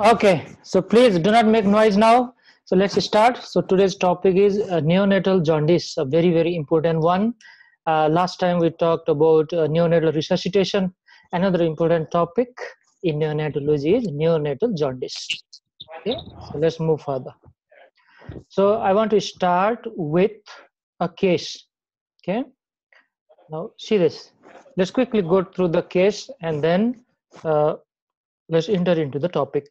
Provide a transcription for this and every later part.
Okay, so please do not make noise now. So let's start. So today's topic is uh, neonatal jaundice, a very, very important one. Uh, last time we talked about uh, neonatal resuscitation. Another important topic in neonatology is neonatal jaundice. Okay, so let's move further. So I want to start with a case. Okay, now see this. Let's quickly go through the case and then uh, let's enter into the topic.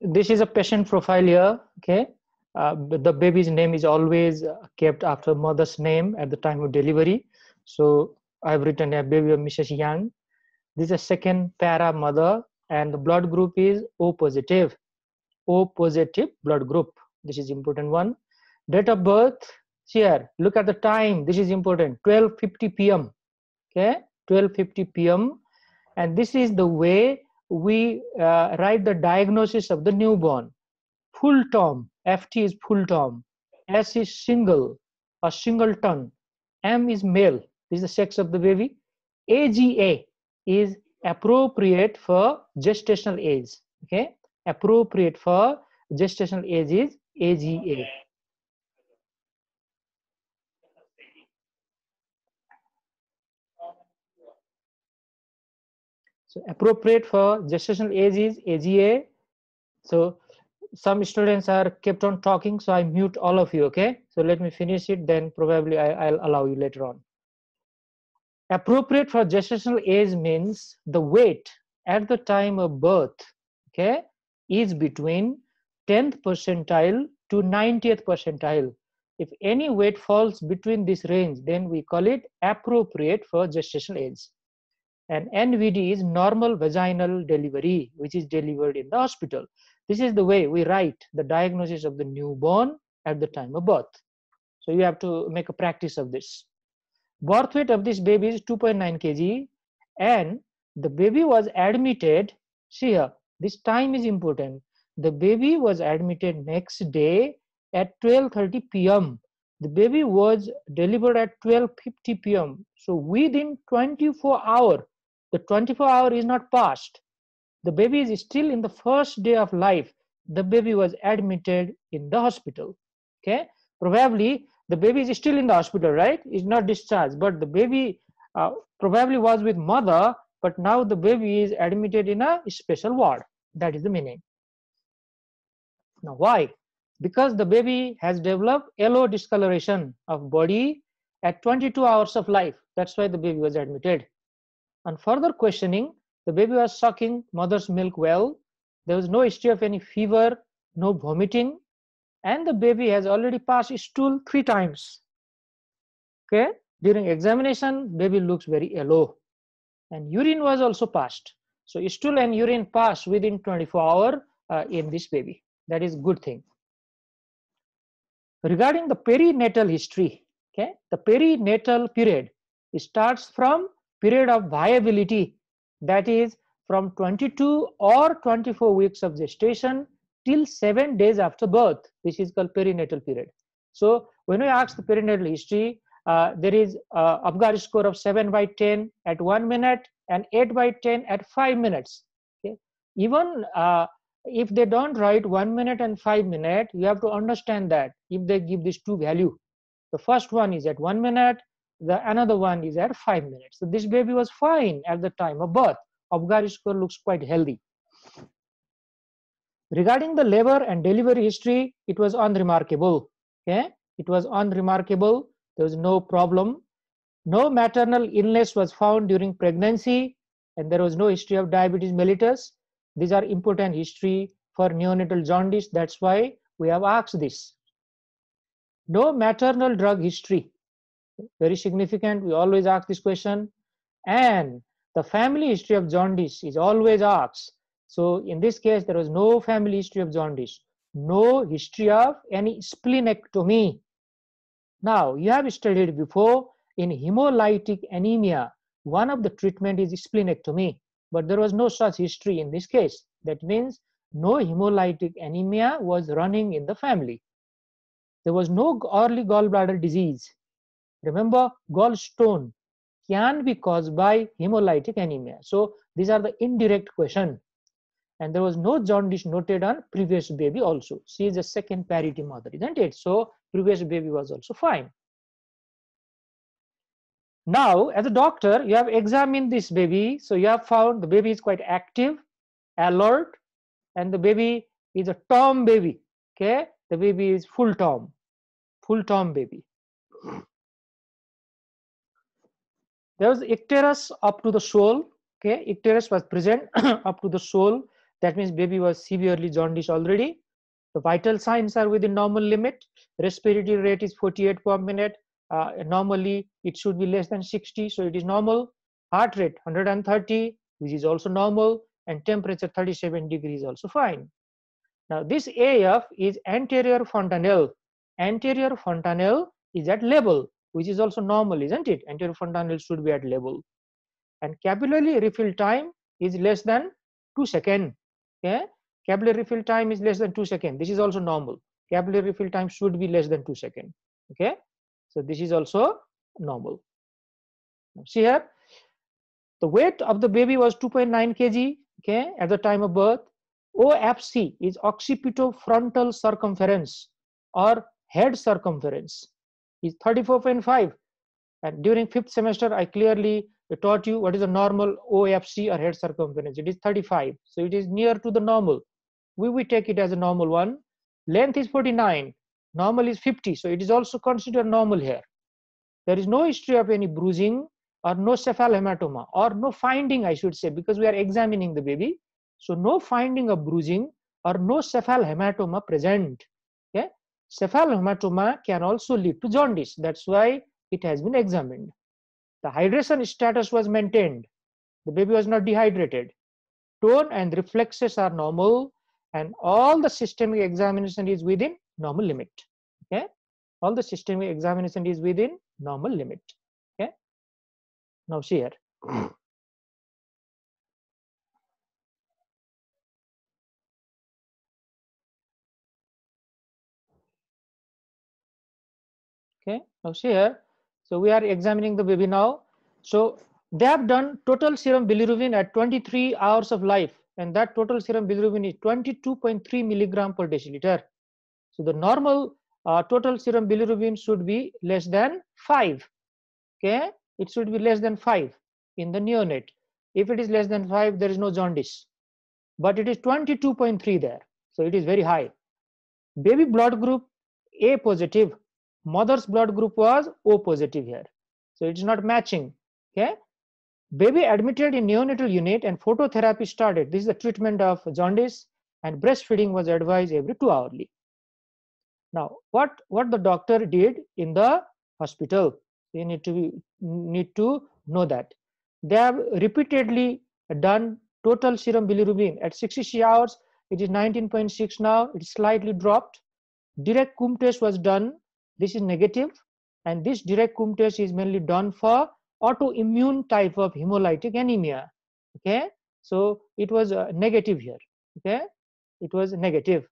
This is a patient profile here okay? Uh, the baby's name is always kept after mother's name at the time of delivery. So i've written a baby of mrs young this is a second para mother and the blood group is o positive. O positive blood group. This is important one. Date of birth here look at the time. This is important. 12:50 p.m okay? 12:50 p.m and this is the way we uh, write the diagnosis of the newborn. Full term, FT is full term, S is single, a singleton, M is male, this is the sex of the baby. AGA is appropriate for gestational age, okay? Appropriate for gestational age is AGA. So appropriate for gestational age is AGA. So some students are kept on talking, so I mute all of you, okay? So let me finish it, then probably I, will allow you later on. Appropriate for gestational age means the weight at the time of birth, okay, is between 10th percentile to 90th percentile. If any weight falls between this range, then we call it appropriate for gestational age and NVD is normal vaginal delivery, which is delivered in the hospital. This is the way we write the diagnosis of the newborn at the time of birth. So you have to make a practice of this. Birth weight of this baby is 2.9 kg and the baby was admitted, see here, this time is important. The baby was admitted next day at 12.30 p.m. The baby was delivered at 12.50 p.m. So within 24 hours, the 24 hour is not passed the baby is still in the first day of life. The baby was admitted in the hospital. Okay? Probably the baby is still in the hospital right? Is not discharged but the baby uh, probably was with mother but now the baby is admitted in a special ward. That is the meaning. Now why? Because the baby has developed yellow discoloration of body at 22 hours of life. That's why the baby was admitted on further questioning, the baby was sucking mother's milk well. There was no history of any fever, no vomiting, and the baby has already passed stool three times. Okay, during examination, baby looks very yellow, and urine was also passed. So stool and urine passed within 24 hour uh, in this baby. That is a good thing. Regarding the perinatal history, okay, the perinatal period starts from period of viability that is from 22 or 24 weeks of gestation till 7 days after birth which is called perinatal period. So when we ask the perinatal history uh, there is a Apgar score of 7 by 10 at 1 minute and 8 by 10 at 5 minutes. Okay? Even uh, if they don't write 1 minute and 5 minute you have to understand that if they give these two value. The first one is at 1 minute the another one is at five minutes. So this baby was fine at the time of birth. Score looks quite healthy. Regarding the labor and delivery history, it was unremarkable. Okay, it was unremarkable. There was no problem. No maternal illness was found during pregnancy, and there was no history of diabetes mellitus. These are important history for neonatal jaundice. That's why we have asked this. No maternal drug history very significant. We always ask this question. And the family history of jaundice is always asked. So in this case there was no family history of jaundice. No history of any splenectomy. Now you have studied before in hemolytic anemia. One of the treatment is splenectomy. But there was no such history in this case. That means no hemolytic anemia was running in the family. There was no early gallbladder disease Remember, gallstone can be caused by hemolytic anemia. So these are the indirect question. and there was no jaundice noted on previous baby also. She is a second parity mother, isn't it? So previous baby was also fine. Now, as a doctor, you have examined this baby. So you have found the baby is quite active, alert, and the baby is a term baby. Okay, the baby is full term, full term baby. There was icterus up to the sole. Okay, icterus was present up to the sole that means baby was severely jaundiced already. The vital signs are within normal limit. Respiratory rate is 48 per minute. Uh, normally, it should be less than 60, so it is normal. Heart rate 130, which is also normal, and temperature 37 degrees also fine. Now, this AF is anterior fontanelle. Anterior fontanelle is at level, which is also normal, isn't it? Anterior fontanelle should be at level. And capillary refill time is less than 2 seconds okay capillary refill time is less than two seconds this is also normal. Capillary refill time should be less than two seconds okay? So this is also normal. See here. The weight of the baby was 2.9 kg okay at the time of birth. Ofc is occipitofrontal circumference or head circumference is 34.5 and during fifth semester i clearly taught you what is the normal OFC or head circumference. It is 35. So it is near to the normal. We will take it as a normal one. Length is 49. Normal is 50. So it is also considered normal here. There is no history of any bruising or no cephalhematoma or no finding, I should say, because we are examining the baby. So no finding of bruising or no cephalhematoma present. Okay? Cephalhematoma can also lead to jaundice. That's why it has been examined. The hydration status was maintained. The baby was not dehydrated. Tone and reflexes are normal and all the systemic examination is within normal limit. Okay. All the systemic examination is within normal limit. Okay. Now see here. Okay. Now see here so we are examining the baby now. So they have done total serum bilirubin at 23 hours of life and that total serum bilirubin is 22.3 milligram per deciliter. So the normal uh, total serum bilirubin should be less than 5. Okay, it should be less than 5 in the neonate. If it is less than 5, there is no jaundice. But it is 22.3 there. So it is very high. Baby blood group A positive mother's blood group was O positive here. So it's not matching. Okay. Baby admitted in neonatal unit and phototherapy started. This is the treatment of jaundice and breastfeeding was advised every two hourly. Now, what, what the doctor did in the hospital, you need to be, need to know that. They have repeatedly done total serum bilirubin at 60 hours. It is 19.6 now. It slightly dropped. Direct Coombs test was done this is negative and this direct Coombs test is mainly done for autoimmune type of hemolytic anemia. Okay, so it was uh, negative here. Okay, it was negative.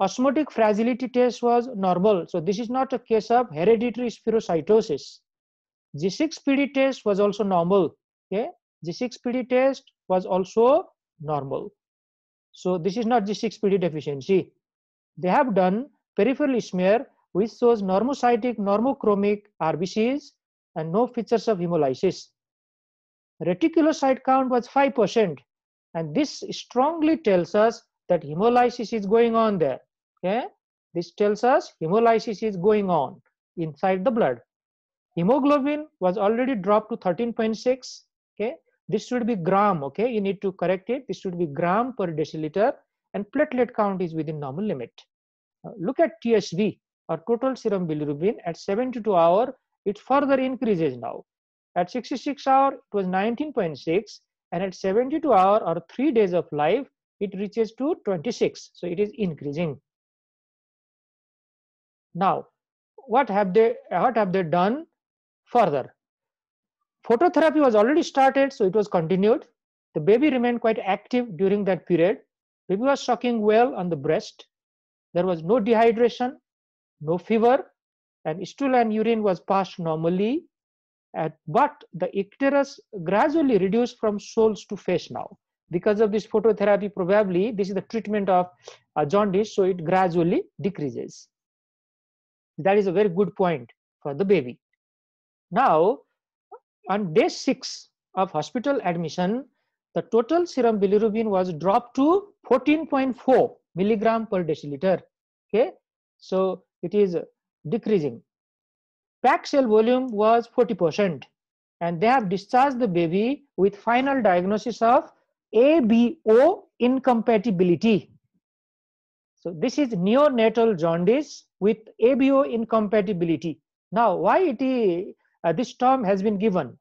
Osmotic fragility test was normal. So this is not a case of hereditary spherocytosis. G6PD test was also normal. Okay, G6PD test was also normal. So this is not G6PD deficiency. They have done peripheral smear which shows normocytic, normochromic RBCs and no features of hemolysis. Reticulocyte count was 5% and this strongly tells us that hemolysis is going on there. Okay? This tells us hemolysis is going on inside the blood. Hemoglobin was already dropped to 13.6. Okay, this should be gram. Okay, you need to correct it. This should be gram per deciliter, and platelet count is within normal limit. Uh, look at TSB or total serum bilirubin at 72 hour it further increases now. At 66 hour it was 19.6 and at 72 hour or 3 days of life it reaches to 26 so it is increasing. Now what have they what have they done further? Phototherapy was already started so it was continued. The baby remained quite active during that period. Baby was sucking well on the breast. There was no dehydration no fever, and stool and urine was passed normally, at, but the icterus gradually reduced from soles to face now. because of this phototherapy probably this is the treatment of uh, jaundice so it gradually decreases. That is a very good point for the baby. Now on day 6 of hospital admission the total serum bilirubin was dropped to 14.4 milligram per deciliter. Okay? So it is decreasing pack cell volume was 40 percent and they have discharged the baby with final diagnosis of ABO incompatibility. So this is neonatal jaundice with ABO incompatibility. Now, why it is, uh, this term has been given?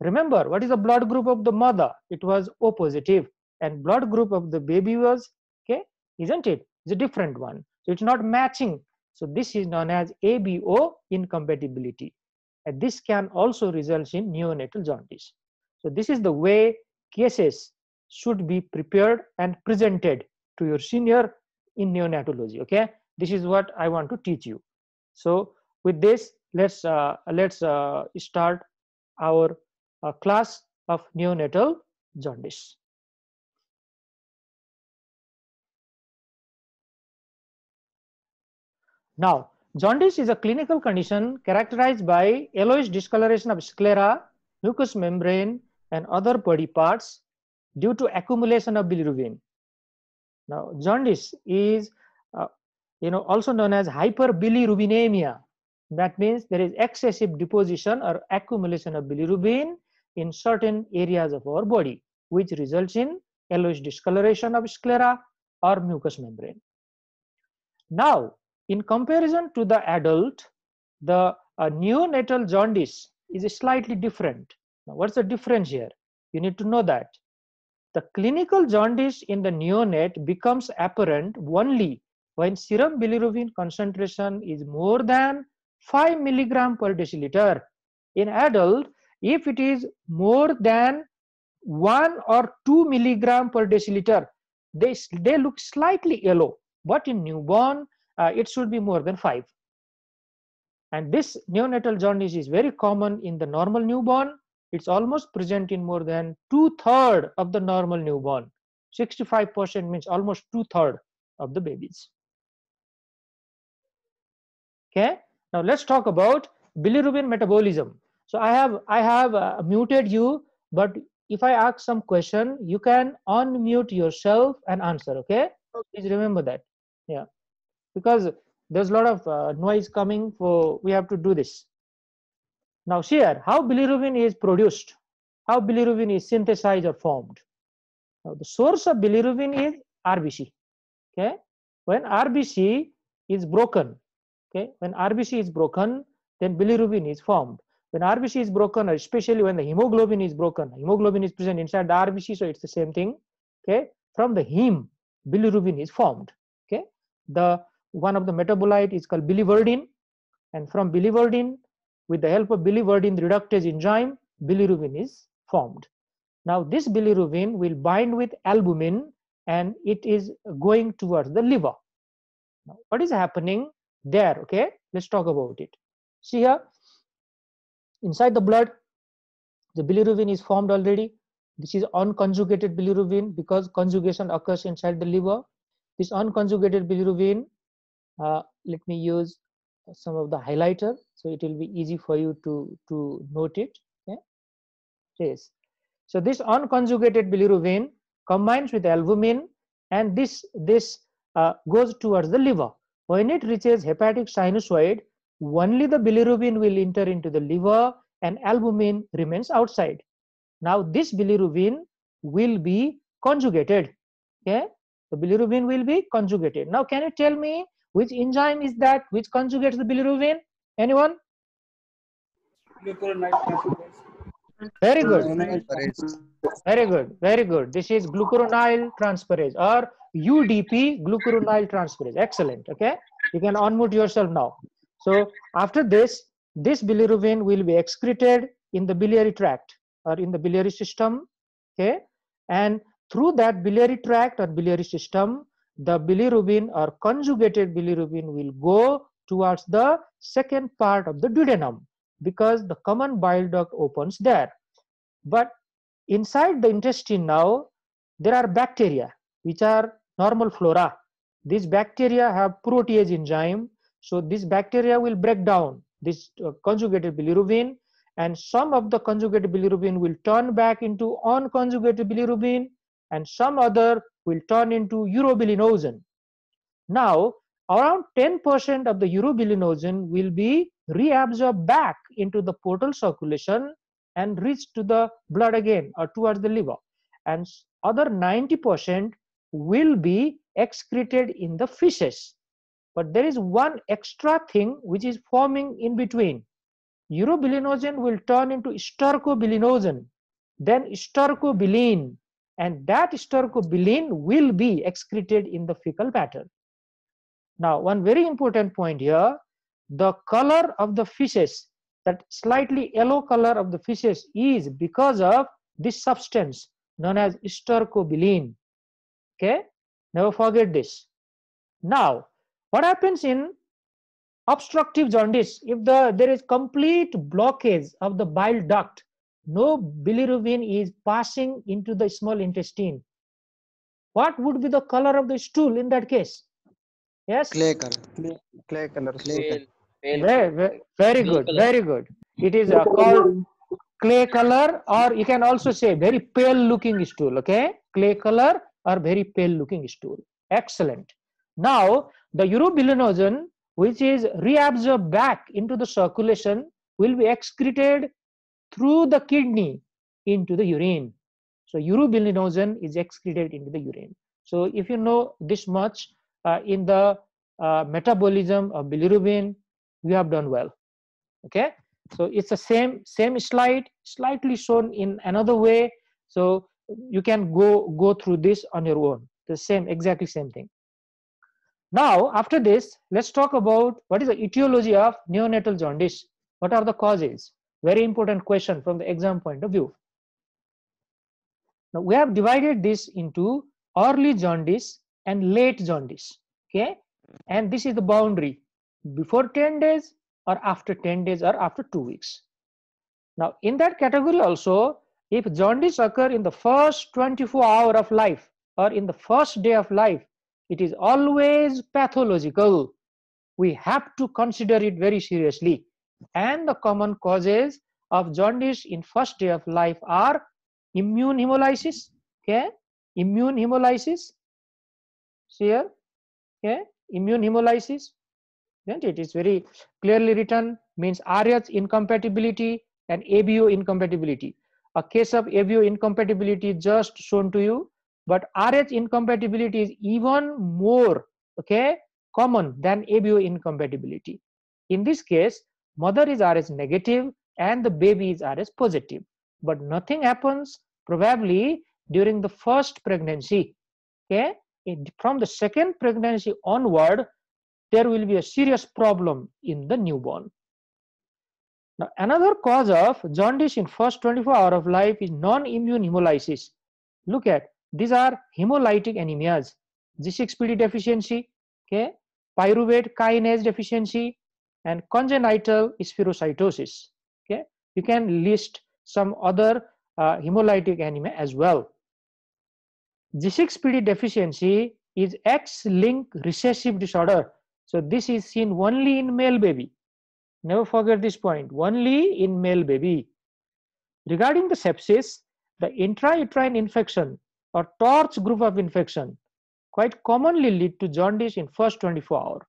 Remember, what is the blood group of the mother? It was O positive, and blood group of the baby was okay, isn't it? It's a different one. So it's not matching. So this is known as ABO incompatibility. And this can also result in neonatal jaundice. So this is the way cases should be prepared and presented to your senior in neonatology. Okay, this is what I want to teach you. So with this, let's uh, let's uh, start our uh, class of neonatal jaundice. Now, Jaundice is a clinical condition characterized by yellowish discoloration of sclera, mucous membrane, and other body parts due to accumulation of bilirubin. Now, jaundice is uh, you know, also known as hyperbilirubinemia. That means there is excessive deposition or accumulation of bilirubin in certain areas of our body, which results in yellowish discoloration of sclera or mucous membrane. Now, in comparison to the adult, the uh, neonatal jaundice is slightly different. Now, what's the difference here? You need to know that. The clinical jaundice in the neonate becomes apparent only when serum bilirubin concentration is more than 5 milligram per deciliter. In adult, if it is more than 1 or 2 milligram per deciliter, they, they look slightly yellow. But in newborn, uh, it should be more than 5. And this neonatal jaundice is very common in the normal newborn. It's almost present in more than two-third of the normal newborn. 65% means almost two-third of the babies. Okay, now let's talk about bilirubin metabolism. So I have I have uh, muted you, but if I ask some question, you can unmute yourself and answer. Okay, please remember that. Yeah because there's a lot of uh, noise coming for we have to do this. Now here how bilirubin is produced? How bilirubin is synthesized or formed? Now the source of bilirubin is rbc okay? When rbc is broken okay? When rbc is broken then bilirubin is formed. When rbc is broken or especially when the hemoglobin is broken hemoglobin is present inside the rbc so it's the same thing okay? From the heme bilirubin is formed okay? The one of the metabolite is called biliverdin. And from biliverdin with the help of biliverdin reductase enzyme bilirubin is formed. Now this bilirubin will bind with albumin and it is going towards the liver. Now what is happening there? Okay let's talk about it. See here inside the blood the bilirubin is formed already. This is unconjugated bilirubin because conjugation occurs inside the liver. This unconjugated bilirubin uh, let me use some of the highlighter so it will be easy for you to to note it okay? Yes so this unconjugated bilirubin combines with albumin and this this uh, goes towards the liver. When it reaches hepatic sinusoid only the bilirubin will enter into the liver and albumin remains outside. Now this bilirubin will be conjugated okay? The bilirubin will be conjugated. Now can you tell me which enzyme is that which conjugates the bilirubin? Anyone? Very good. Very good. Very good. This is glucuronide transferase or UDP glucuronide transferase. Excellent. Okay. You can unmute yourself now. So after this, this bilirubin will be excreted in the biliary tract or in the biliary system. Okay. And through that biliary tract or biliary system, the bilirubin or conjugated bilirubin will go towards the second part of the duodenum because the common bile duct opens there. But inside the intestine now, there are bacteria which are normal flora. These bacteria have protease enzyme. So this bacteria will break down this uh, conjugated bilirubin and some of the conjugated bilirubin will turn back into unconjugated bilirubin and some other will turn into urobilinogen. Now, around 10% of the urobilinogen will be reabsorbed back into the portal circulation and reach to the blood again or towards the liver. And other 90% will be excreted in the feces. But there is one extra thing which is forming in between. Urobilinogen will turn into stercobilinogen, then stercobilin, and that stercobilin will be excreted in the fecal matter. Now, one very important point here, the color of the feces, that slightly yellow color of the feces is because of this substance known as stercobilin. Okay, never forget this. Now, what happens in obstructive jaundice? If the there is complete blockage of the bile duct, no bilirubin is passing into the small intestine. What would be the color of the stool in that case? Yes. Clay color. Clay, clay color. Clay Pale, pale Very, very, very good. color. Very good. It is uh, called clay color, or you can also say very pale looking stool. Okay, clay color or very pale looking stool. Excellent. Now the urobilinogen, which is reabsorbed back into the circulation, will be excreted through the kidney into the urine. So urobilinogen is excreted into the urine. So if you know this much uh, in the uh, metabolism of bilirubin, you have done well. Okay, so it's the same same slide, slightly shown in another way. So you can go go through this on your own. The same, exactly same thing. Now, after this, let's talk about what is the etiology of neonatal jaundice. What are the causes? Very important question from the exam point of view. Now, we have divided this into early jaundice and late jaundice. Okay, and this is the boundary before 10 days or after 10 days or after two weeks. Now, in that category also, if jaundice occur in the first 24 hour of life or in the first day of life, it is always pathological. We have to consider it very seriously. And the common causes of jaundice in first day of life are immune hemolysis, okay, immune hemolysis, see here, okay, immune hemolysis, isn't? It's very clearly written, means RH incompatibility and ABO incompatibility. A case of ABO incompatibility just shown to you, but RH incompatibility is even more okay common than ABO incompatibility. In this case, mother is RH negative and the baby is RH positive, but nothing happens probably during the first pregnancy. Okay, It- from the second pregnancy onward, there will be a serious problem in the newborn. Now, another cause of jaundice in first 24 hour of life is non-immune hemolysis. Look at these are hemolytic anemias, G6PD deficiency, okay, pyruvate kinase deficiency, and congenital spherocytosis. Okay, you can list some other uh, hemolytic anemia as well. G6PD deficiency is X-linked recessive disorder. So this is seen only in male baby. Never forget this point, only in male baby. Regarding the sepsis, the intrauterine infection or TORCH group of infection quite commonly lead to jaundice in first 24 hour.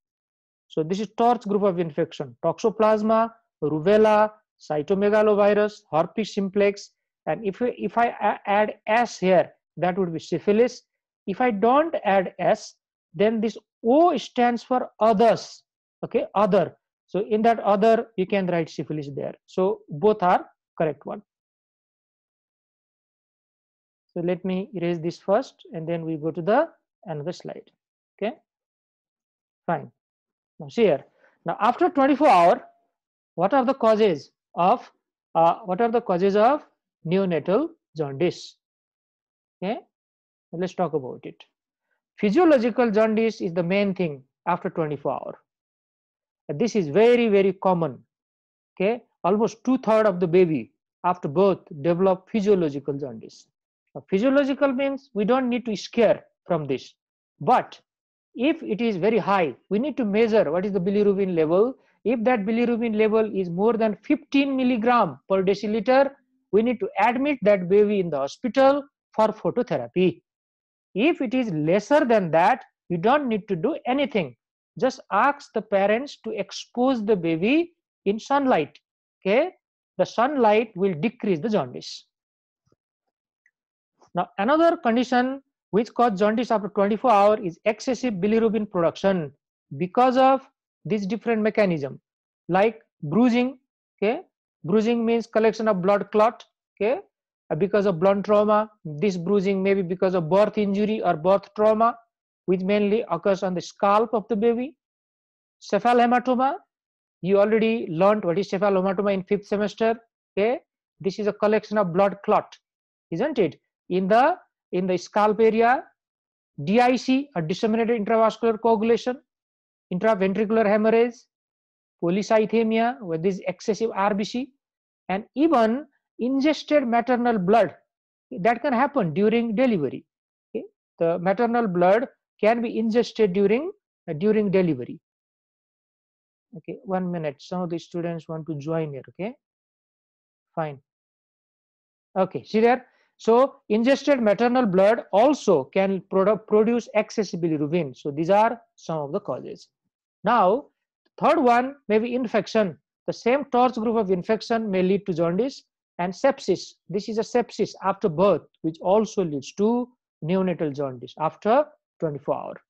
So this is TORCH group of infection, toxoplasma, rubella, cytomegalovirus, herpes simplex, and if, if I add S here, that would be syphilis. If I don't add S, then this O stands for others, okay, other. So in that other, you can write syphilis there. So both are correct one. So let me erase this first and then we go to the another slide. Okay, fine. Now see here. Now after 24 hour, what are the causes of uh, what are the causes of neonatal jaundice? Okay, let's talk about it. Physiological jaundice is the main thing after 24 hour. This is very very common. Okay, almost two third of the baby after birth develop physiological jaundice. Physiological means we don't need to scare from this. But if it is very high, we need to measure what is the bilirubin level. If that bilirubin level is more than 15 milligram per deciliter, we need to admit that baby in the hospital for phototherapy. If it is lesser than that, you don't need to do anything. Just ask the parents to expose the baby in sunlight. Okay, the sunlight will decrease the jaundice. Now, another condition which cause jaundice after 24 hours is excessive bilirubin production because of this different mechanism. Like bruising okay? Bruising means collection of blood clot okay? Uh, because of blunt trauma this bruising may be because of birth injury or birth trauma which mainly occurs on the scalp of the baby. Cephalhematoma you already learned what is cephalhematoma in fifth semester okay? This is a collection of blood clot isn't it? In the in the scalp area, DIC, a disseminated intravascular coagulation, intraventricular hemorrhage, polycythemia, where this excessive RBC, and even ingested maternal blood that can happen during delivery. Okay? The maternal blood can be ingested during uh, during delivery. Okay, one minute. Some of the students want to join here. Okay, fine. Okay, see there so ingested maternal blood also can produ produce excessive bilirubin. So these are some of the causes. Now, third one may be infection. The same torch group of infection may lead to jaundice and sepsis. This is a sepsis after birth, which also leads to neonatal jaundice after 24 hours.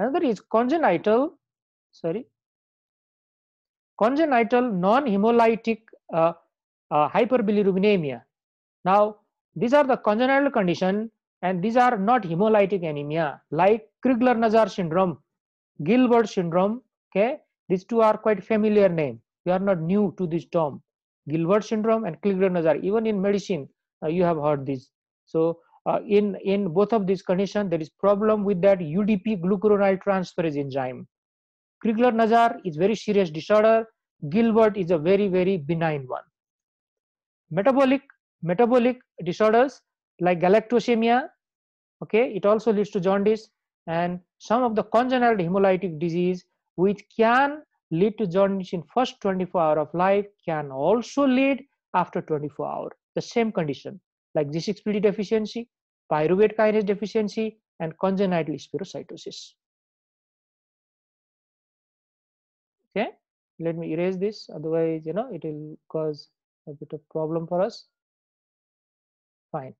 Another is congenital, sorry, congenital non-hemolytic uh, uh, hyperbilirubinemia. Now, these are the congenital condition and these are not hemolytic anemia like Crigler-Najjar syndrome, Gilbert syndrome. Okay, these two are quite familiar name. We are not new to this term. Gilbert syndrome and Crigler-Najjar. Even in medicine, uh, you have heard this. So uh, in in both of these conditions, there is problem with that UDP glucuronide transferase enzyme. Crigler-Najjar is very serious disorder. Gilbert is a very very benign one. Metabolic metabolic disorders like galactosemia okay it also leads to jaundice and some of the congenital hemolytic disease which can lead to jaundice in first 24 hour of life can also lead after 24 hour. The same condition like G6PD deficiency pyruvate kinase deficiency and congenital spherocytosis okay let me erase this otherwise you know it will cause a bit of problem for us fine.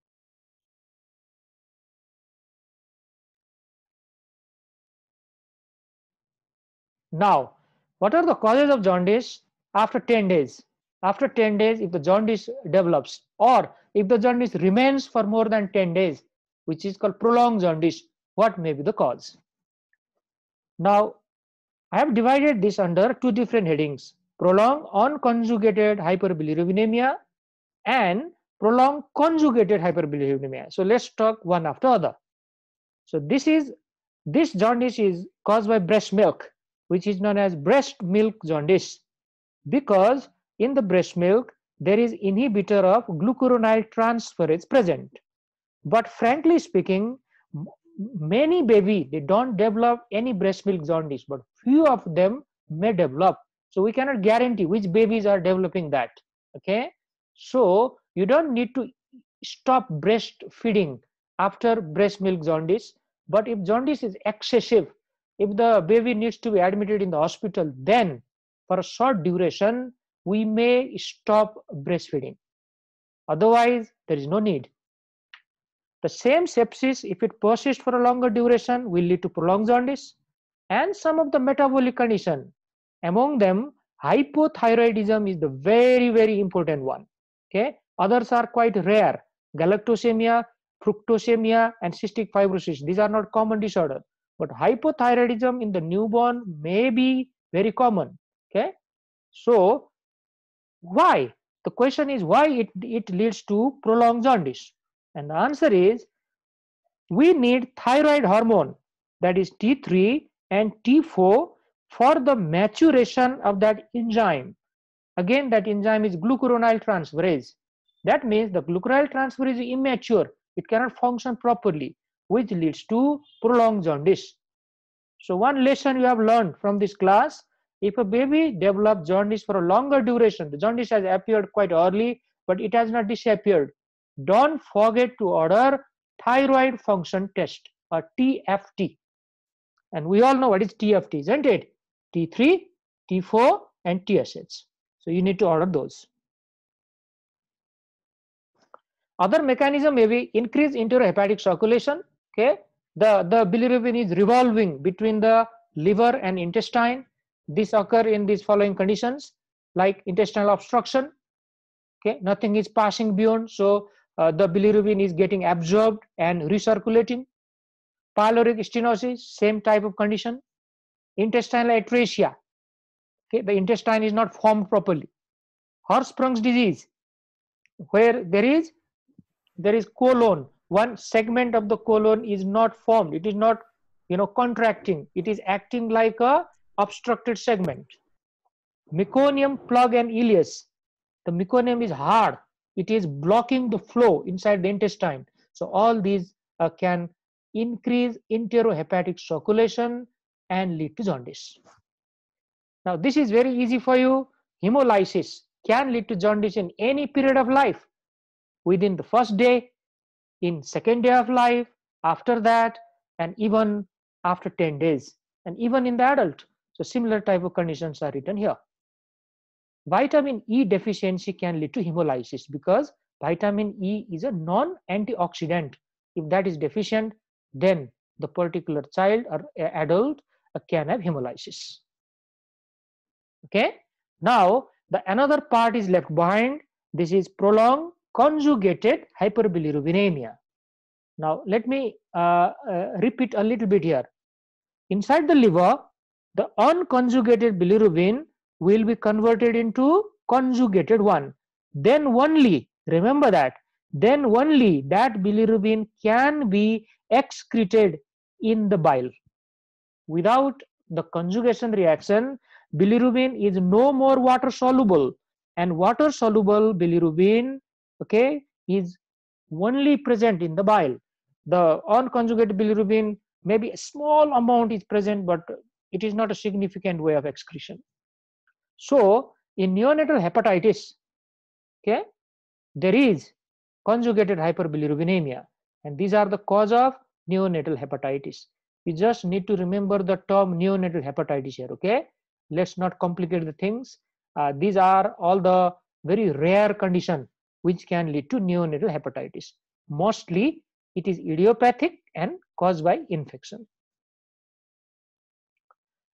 Now, what are the causes of jaundice after 10 days? After 10 days, if the jaundice develops or if the jaundice remains for more than 10 days, which is called prolonged jaundice, what may be the cause? Now, I have divided this under two different headings, prolonged unconjugated hyperbilirubinemia and prolonged conjugated hyperbilirubinemia. So let's talk one after other. So this is this jaundice is caused by breast milk, which is known as breast milk jaundice, because in the breast milk there is inhibitor of glucuronide transferase present. But frankly speaking, many baby they don't develop any breast milk jaundice, but few of them may develop. So we cannot guarantee which babies are developing that. Okay, so you don't need to stop breastfeeding after breast milk jaundice. But if jaundice is excessive if the baby needs to be admitted in the hospital then for a short duration we may stop breastfeeding otherwise there is no need. The same sepsis if it persists for a longer duration will lead to prolonged jaundice. And some of the metabolic condition among them hypothyroidism is the very very important one. Okay Others are quite rare. Galactosemia, fructosemia, and cystic fibrosis. These are not common disorder. But hypothyroidism in the newborn may be very common. Okay. So why? The question is why it, it leads to prolonged jaundice. And the answer is we need thyroid hormone that is T3 and T4 for the maturation of that enzyme. Again, that enzyme is glucuronide transferase That means the glucuryl transfer is immature. It cannot function properly, which leads to prolonged jaundice. So one lesson you have learned from this class, if a baby develops jaundice for a longer duration, the jaundice has appeared quite early, but it has not disappeared. Don't forget to order thyroid function test or TFT. And we all know what is TFT, isn't it? T3, T4, and TSH. So you need to order those. Other mechanism may be increased enterohepatic circulation. Okay, the the bilirubin is revolving between the liver and intestine. This occur in these following conditions like intestinal obstruction. Okay, nothing is passing beyond, so uh, the bilirubin is getting absorbed and recirculating. Pyloric stenosis, same type of condition. Intestinal atresia. Okay, the intestine is not formed properly. Hirschsprung's disease, where there is there is colon. One segment of the colon is not formed. It is not you know contracting. It is acting like a obstructed segment. Meconium plug and ileus. The meconium is hard. It is blocking the flow inside the intestine. So all these uh, can increase enterohepatic circulation and lead to jaundice now this is very easy for you. Hemolysis can lead to jaundice in any period of life within the first day, in second day of life, after that, and even after 10 days, and even in the adult. So similar type of conditions are written here. Vitamin E deficiency can lead to hemolysis because vitamin E is a non-antioxidant. If that is deficient, then the particular child or adult can have hemolysis. Okay. Now the another part is left behind. This is prolonged conjugated hyperbilirubinemia. Now, let me uh, uh, repeat a little bit here. Inside the liver, the unconjugated bilirubin will be converted into conjugated one. Then only, remember that, then only that bilirubin can be excreted in the bile. Without the conjugation reaction, bilirubin is no more water soluble and water soluble bilirubin okay is only present in the bile. The unconjugated bilirubin maybe a small amount is present but it is not a significant way of excretion. So in neonatal hepatitis okay there is conjugated hyperbilirubinemia and these are the cause of neonatal hepatitis. You just need to remember the term neonatal hepatitis here okay? Let's not complicate the things. Uh, these are all the very rare condition which can lead to neonatal hepatitis. Mostly it is idiopathic and caused by infection.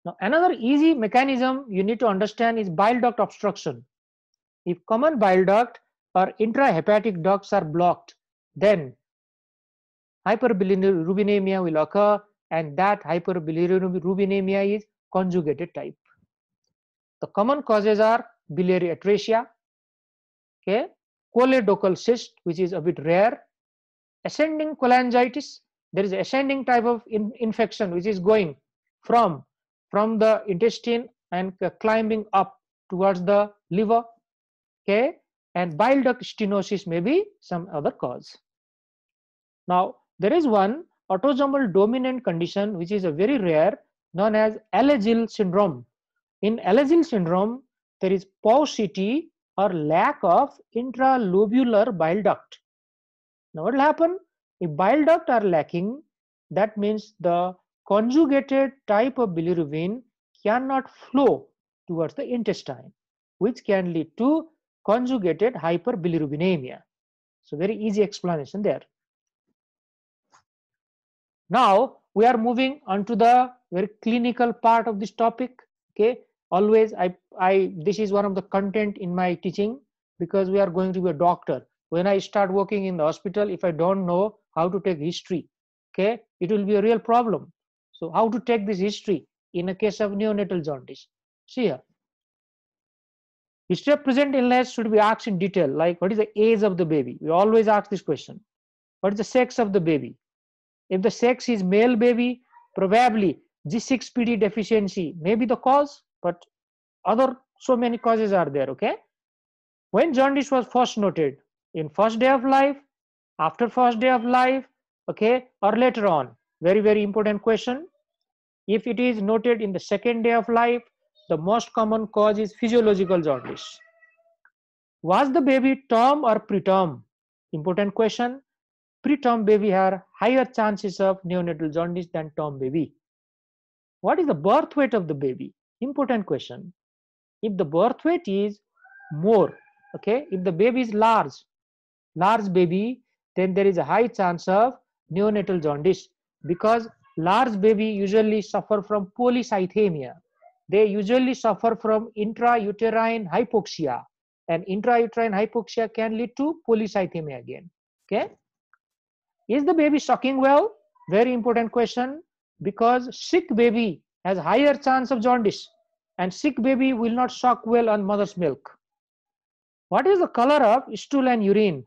Now another easy mechanism you need to understand is bile duct obstruction. If common bile duct or intrahepatic ducts are blocked, then hyperbilirubinemia will occur and that hyperbilirubinemia is conjugated type. The common causes are biliary atresia, okay, choledochal cyst, which is a bit rare, ascending cholangitis, there is ascending type of in, infection which is going from, from the intestine and climbing up towards the liver, okay, and bile duct stenosis may be some other cause. Now, there is one autosomal dominant condition which is a very rare known as Alagille syndrome. In Alagille syndrome, there is paucity or lack of intralobular bile duct. Now what will happen? If bile duct are lacking, that means the conjugated type of bilirubin cannot flow towards the intestine, which can lead to conjugated hyperbilirubinemia. So very easy explanation there. Now we are moving on to the very clinical part of this topic. Okay, always i i this is one of the content in my teaching because we are going to be a doctor. When i start working in the hospital if i don't know how to take history okay it will be a real problem. So how to take this history in a case of neonatal jaundice? See here. History of present illness should be asked in detail like what is the age of the baby? We always ask this question. What is the sex of the baby? If the sex is male baby probably g6pd deficiency may be the cause but other so many causes are there okay? When jaundice was first noted in first day of life after first day of life okay or later on? Very very important question. If it is noted in the second day of life the most common cause is physiological jaundice. Was the baby term or preterm? Important question. Preterm baby have higher chances of neonatal jaundice than term baby. What is the birth weight of the baby important question. If the birth weight is more okay if the baby is large large baby then there is a high chance of neonatal jaundice because large baby usually suffer from polycythemia. They usually suffer from intrauterine hypoxia and intrauterine hypoxia can lead to polycythemia again okay? Is the baby sucking well? Very important question because sick baby has higher chance of jaundice and sick baby will not suck well on mother's milk. What is the color of stool and urine?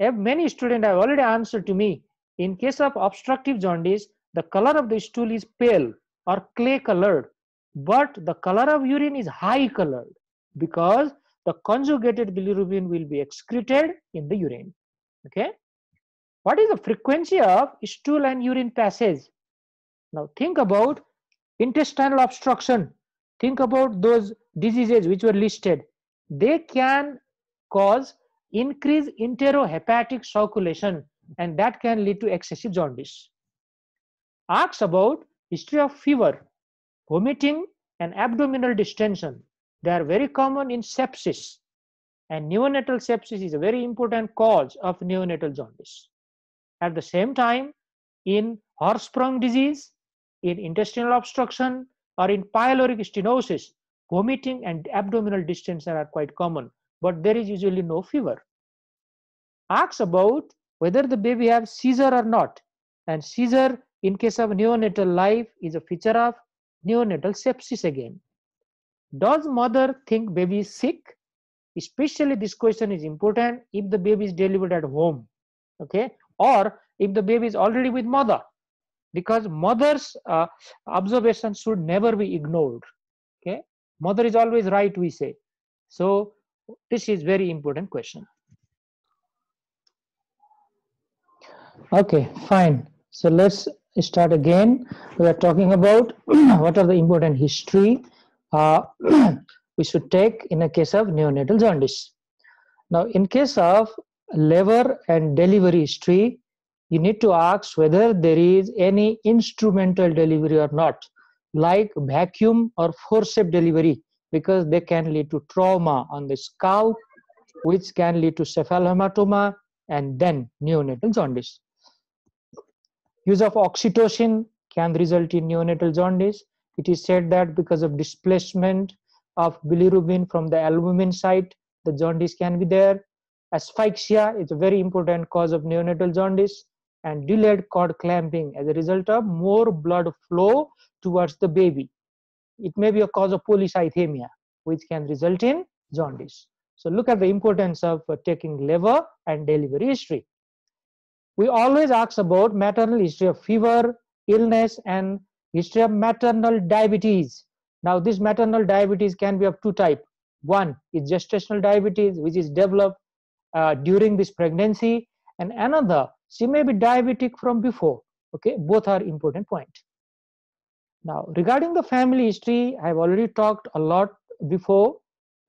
Many students have already answered to me. In case of obstructive jaundice the color of the stool is pale or clay colored but the color of urine is high colored because the conjugated bilirubin will be excreted in the urine. Okay? What is the frequency of stool and urine passage? Now think about intestinal obstruction. Think about those diseases which were listed. They can cause increased enterohepatic circulation and that can lead to excessive jaundice. Asks about history of fever vomiting and abdominal distension. They are very common in sepsis and neonatal sepsis is a very important cause of neonatal jaundice. At the same time in horse Hirschsprung disease in intestinal obstruction or in pyloric stenosis vomiting and abdominal distension are quite common but there is usually no fever asks about whether the baby have seizure or not and seizure in case of neonatal life is a feature of neonatal sepsis again. Does mother think baby is sick? Especially this question is important if the baby is delivered at home, okay, or if the baby is already with mother, because mother's uh, observation should never be ignored. Okay, mother is always right, we say. So this is very important question. Okay, fine. So let's start again. We are talking about what are the important history uh, we should take in a case of neonatal jaundice. Now, in case of labor and delivery history, you need to ask whether there is any instrumental delivery or not, like vacuum or forceps delivery, because they can lead to trauma on the scalp, which can lead to cephalohematoma and then neonatal jaundice. Use of oxytocin can result in neonatal jaundice. It is said that because of displacement of bilirubin from the albumin site, the jaundice can be there. Asphyxia is a very important cause of neonatal jaundice and delayed cord clamping as a result of more blood flow towards the baby. It may be a cause of polycythemia, which can result in jaundice. So look at the importance of uh, taking labor and delivery history we always ask about maternal history of fever, illness, and history of maternal diabetes. Now, this maternal diabetes can be of two type. One is gestational diabetes, which is developed uh, during this pregnancy, and another she may be diabetic from before. Okay, both are important point. Now, regarding the family history, I have already talked a lot before.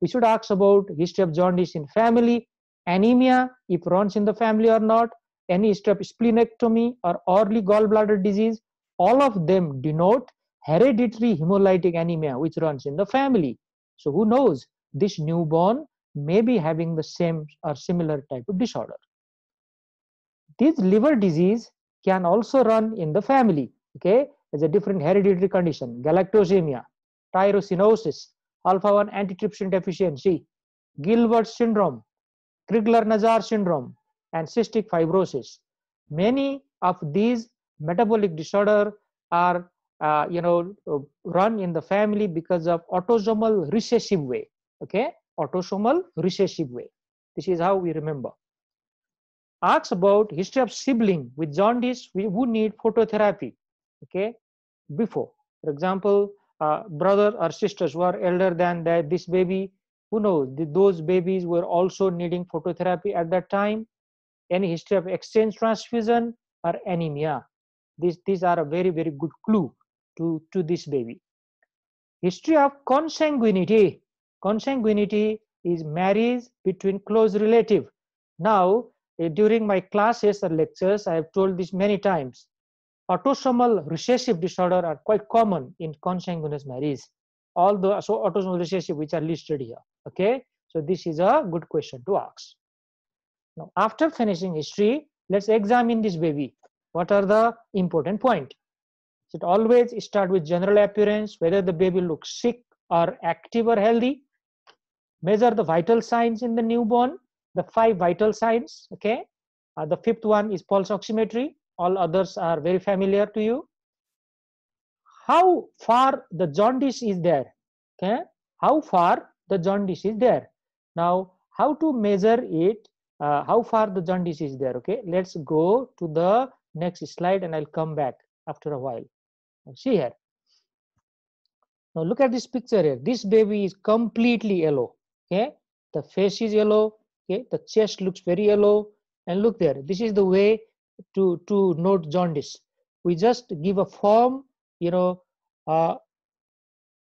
We should ask about history of jaundice in family, anemia, if runs in the family or not, any step splenectomy or early gallbladder disease, all of them denote hereditary hemolytic anemia which runs in the family. So who knows, this newborn may be having the same or similar type of disorder. This liver disease can also run in the family, okay, as a different hereditary condition, galactosemia, tyrosinosis, alpha-1 antitrypsin deficiency, Gilbert syndrome, Crigler-Najjar syndrome, and cystic fibrosis. Many of these metabolic disorder are uh, you know run in the family because of autosomal recessive way okay? Autosomal recessive way. This is how we remember asks about history of sibling with jaundice we would need phototherapy okay? Before for example uh, brother or sisters who are elder than that this baby who knows? Those babies were also needing phototherapy at that time. Any history of exchange transfusion or anemia? These these are a very very good clue to to this baby. History of consanguinity. Consanguinity is marriage between close relative. Now Eh, during my classes or lectures i have told this many times. Autosomal recessive disorder are quite common in consanguineous marriage. All the so autosomal recessive which are listed here okay? So this is a good question to ask. Now after finishing history let's examine this baby. What are the important point? It always start with general appearance whether the baby looks sick or active or healthy? Measure the vital signs in the newborn the five vital signs okay? Uh, the fifth one is pulse oximetry. All others are very familiar to you. How far the jaundice is there okay? How far the jaundice is there. Now how to measure it uh, how far the jaundice is there okay? Let's go to the next slide and i'll come back after a while. See here. Now look at this picture here. This baby is completely yellow okay? The face is yellow okay the chest looks very yellow and look there this is the way to to note jaundice. We just give a form you know uh,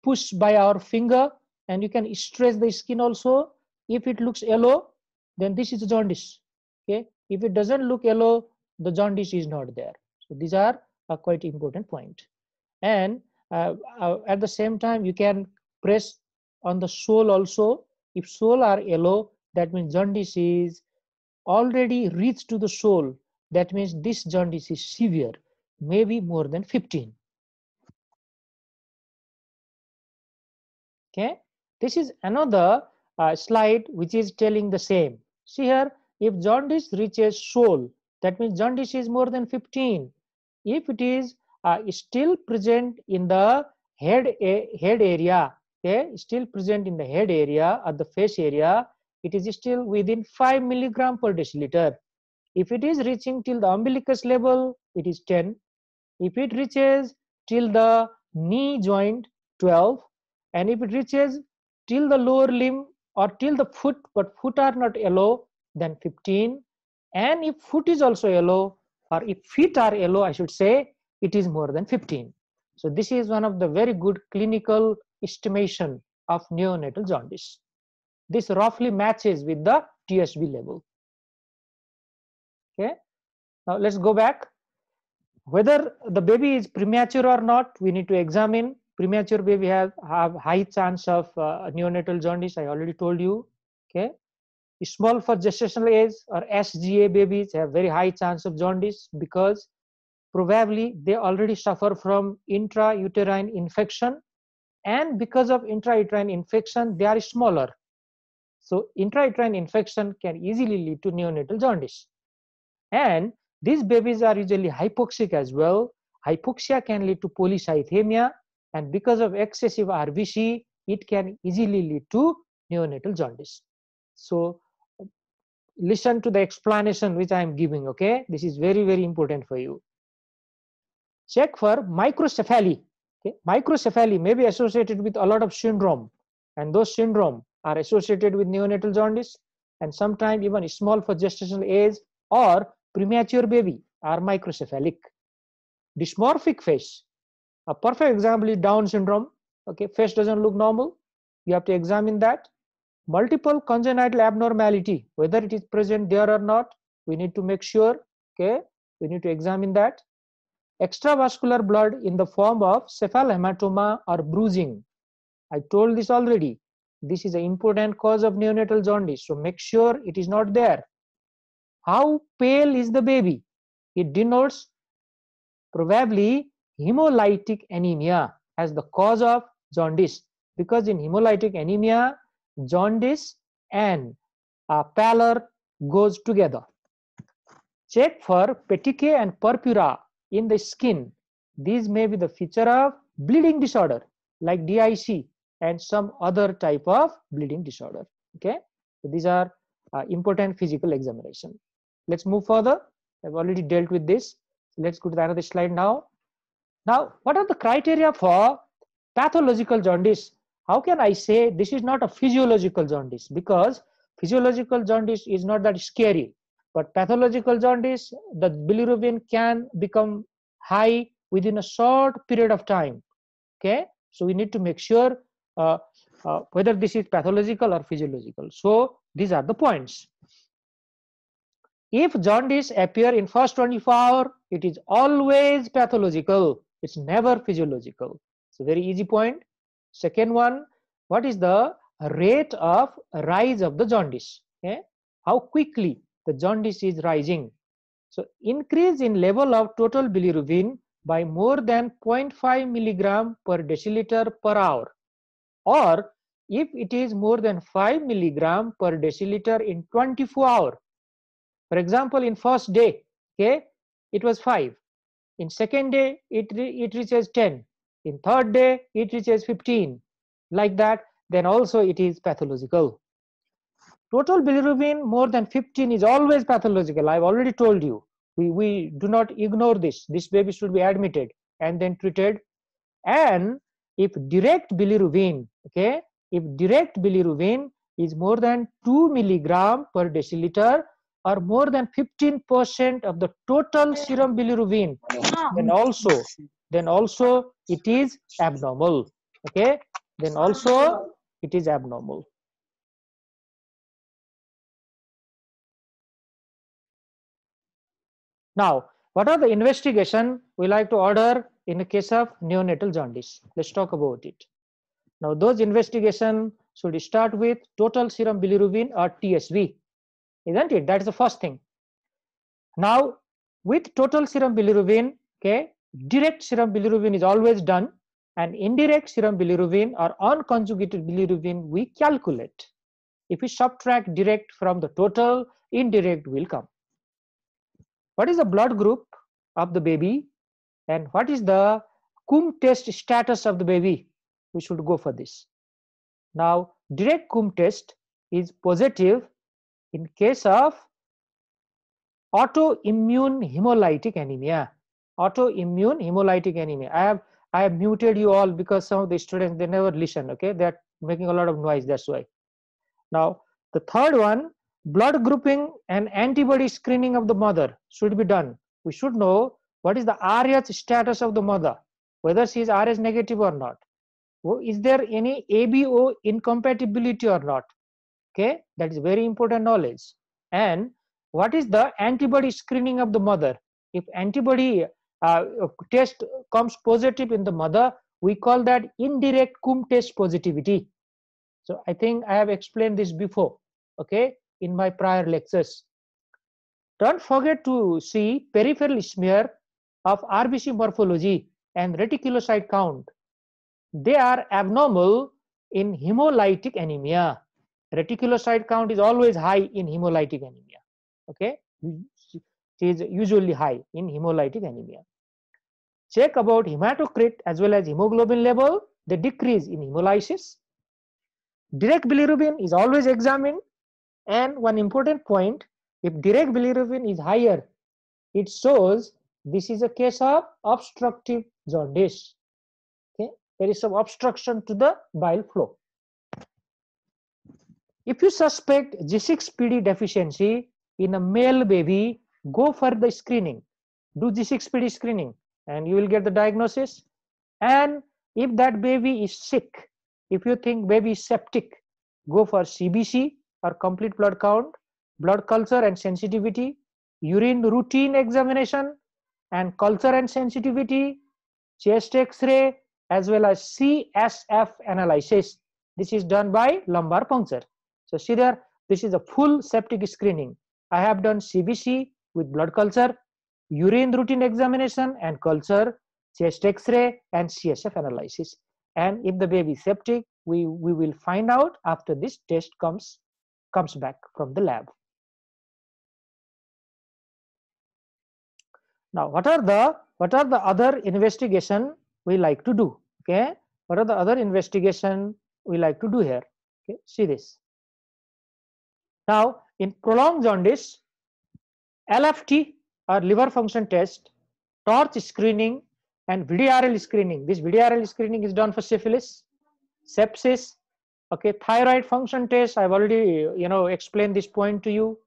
push by our finger and you can stretch the skin also. If it looks yellow then this is jaundice okay? If it doesn't look yellow the jaundice is not there. So these are a quite important point. And uh, uh, at the same time you can press on the sole also. If sole are yellow that means jaundice is already reached to the sole. That means this jaundice is severe maybe more than 15 okay? This is another uh, slide which is telling the same. See here if jaundice reaches sole that means jaundice is more than 15 if it is uh, still present in the head a, head area okay still present in the head area or the face area it is still within 5 milligram per deciliter. If it is reaching till the umbilicus level it is 10 if it reaches till the knee joint 12 and if it reaches till the lower limb or till the foot but foot are not yellow then 15 and if foot is also yellow or if feet are yellow i should say it is more than 15 so this is one of the very good clinical estimation of neonatal jaundice this roughly matches with the tsb level. Okay. Now let's go back. Whether the baby is premature or not we need to examine. Premature baby have have high chance of uh, neonatal jaundice i already told you. Okay. Small for gestational age or sga babies have very high chance of jaundice because probably they already suffer from intrauterine infection. And because of intrauterine infection they are smaller so intrauterine infection can easily lead to neonatal jaundice. And these babies are usually hypoxic as well. Hypoxia can lead to polycythemia and because of excessive rbc it can easily lead to neonatal jaundice. So listen to the explanation which i am giving okay? This is very very important for you. Check for microcephaly okay? Microcephaly may be associated with a lot of syndrome and those syndrome are associated with neonatal jaundice and sometimes even small for gestational age or premature baby are microcephalic. Dysmorphic face a perfect example is down syndrome. Okay face doesn't look normal. You have to examine that. Multiple congenital abnormality whether it is present there or not we need to make sure okay we need to examine that. Extravascular blood in the form of cephalhematoma or bruising. I told this already this is an important cause of neonatal jaundice so make sure it is not there how pale is the baby it denotes probably hemolytic anemia as the cause of jaundice because in hemolytic anemia jaundice and uh, pallor goes together. Check for petechiae and purpura in the skin. These may be the feature of bleeding disorder like DIC and some other type of bleeding disorder. Okay, so these are uh, important physical examination. Let's move further. I've already dealt with this. Let's go to the another slide now. Now, what are the criteria for pathological jaundice? how can I say this is not a physiological jaundice? Because physiological jaundice is not that scary, but pathological jaundice, the bilirubin can become high within a short period of time. Okay, so we need to make sure uh, uh, whether this is pathological or physiological. So these are the points. If jaundice appear in first 24 hour, it is always pathological. It's never physiological. It's a very easy point. Second one, what is the rate of rise of the jaundice? Okay? How quickly the jaundice is rising. So increase in level of total bilirubin by more than 0.5 milligram per deciliter per hour or if it is more than 5 milligram per deciliter in 24 hour for example, in first day, okay, it was 5. In second day, it, it reaches 10. In third day, it reaches 15. Like that, then also it is pathological. Total bilirubin more than 15 is always pathological. I've already told you. We, we do not ignore this. This baby should be admitted and then treated. And if direct bilirubin, okay, if direct bilirubin is more than 2 milligram per deciliter, or more than 15% of the total serum bilirubin ah. then also then also it is abnormal okay? Then also it is abnormal. Now what are the investigation? We like to order in the case of neonatal jaundice let's talk about it now those investigation should start with total serum bilirubin or tsb isn't it? That is the first thing. Now, with total serum bilirubin, okay, direct serum bilirubin is always done, and indirect serum bilirubin or unconjugated bilirubin we calculate. If we subtract direct from the total, indirect will come. What is the blood group of the baby, and what is the Coombs test status of the baby? We should go for this. Now, direct Coombs test is positive in case of autoimmune hemolytic anemia. Autoimmune hemolytic anemia. I have i have muted you all because some of the students they never listen okay? They're making a lot of noise that's why. Now the third one blood grouping and antibody screening of the mother should be done. We should know what is the rh status of the mother? Whether she is rh negative or not. Is there any abo incompatibility or not? Okay that is very important knowledge. And what is the antibody screening of the mother? If antibody uh, test comes positive in the mother we call that indirect Coombs test positivity. So i think i have explained this before okay in my prior lectures. Don't forget to see peripheral smear of rbc morphology and reticulocyte count. They are abnormal in hemolytic anemia. Reticulocyte count is always high in hemolytic anemia okay? It is usually high in hemolytic anemia. Check about hematocrit as well as hemoglobin level they decrease in hemolysis. Direct bilirubin is always examined. And one important point if direct bilirubin is higher it shows this is a case of obstructive jaundice okay there is some obstruction to the bile flow if you suspect G6PD deficiency in a male baby, go for the screening. Do G6PD screening and you will get the diagnosis. And if that baby is sick, if you think baby is septic, go for CBC or complete blood count, blood culture and sensitivity, urine routine examination and culture and sensitivity, chest x-ray as well as CSF analysis. This is done by lumbar puncture. So see there, this is a full septic screening. I have done CBC with blood culture, urine routine examination and culture, chest x-ray and CSF analysis. And if the baby is septic, we, we will find out after this test comes, comes back from the lab. Now, what are the what are the other investigation we like to do? Okay, what are the other investigation we like to do here? Okay, see this. Now, in prolonged jaundice, LFT or liver function test, torch screening, and VDRL screening. This VDRL screening is done for syphilis. sepsis okay thyroid function test i've already you know explained this point to you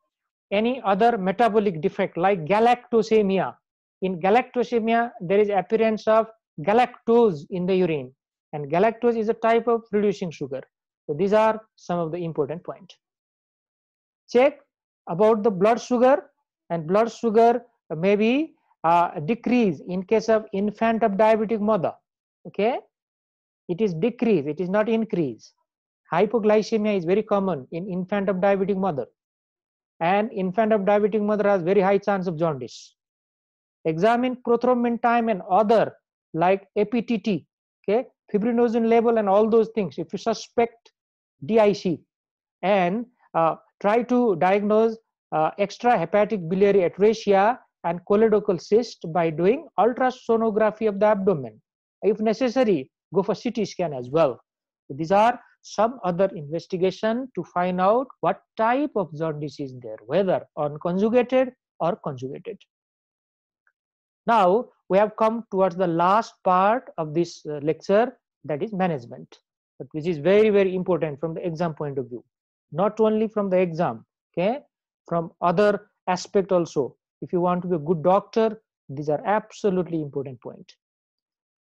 any other metabolic defect like galactosemia in galactosemia there is appearance of galactose in the urine. And galactose is a type of reducing sugar. So these are some of the important points check about the blood sugar. And blood sugar may be uh, decrease in case of infant of diabetic mother. Okay? It is decrease. It is not increase. Hypoglycemia is very common in infant of diabetic mother. And infant of diabetic mother has very high chance of jaundice examine prothrombin time and other like APTT, okay, fibrinogen level and all those things. If you suspect DIC and uh, try to diagnose uh, extrahepatic biliary atresia and choledochal cyst by doing ultrasonography of the abdomen. If necessary, go for CT scan as well. So these are some other investigation to find out what type of jaundice is there, whether unconjugated or conjugated. Now we have come towards the last part of this uh, lecture that is management, which is very very important from the exam point of view. Not only from the exam, okay, from other aspect also. If you want to be a good doctor, these are absolutely important point.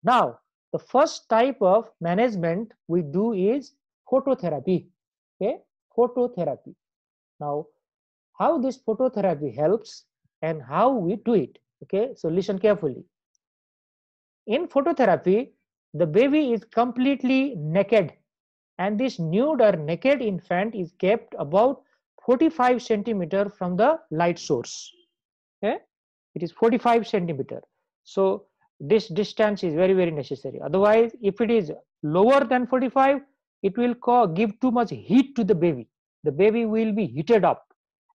Now the first type of management we do is phototherapy. Okay, phototherapy. Now how this phototherapy helps and how we do it okay so listen carefully. In phototherapy the baby is completely naked and this nude or naked infant is kept about 45 centimeter from the light source okay? It is 45 centimeter. So this distance is very very necessary. Otherwise if it is lower than 45 it will give too much heat to the baby. The baby will be heated up.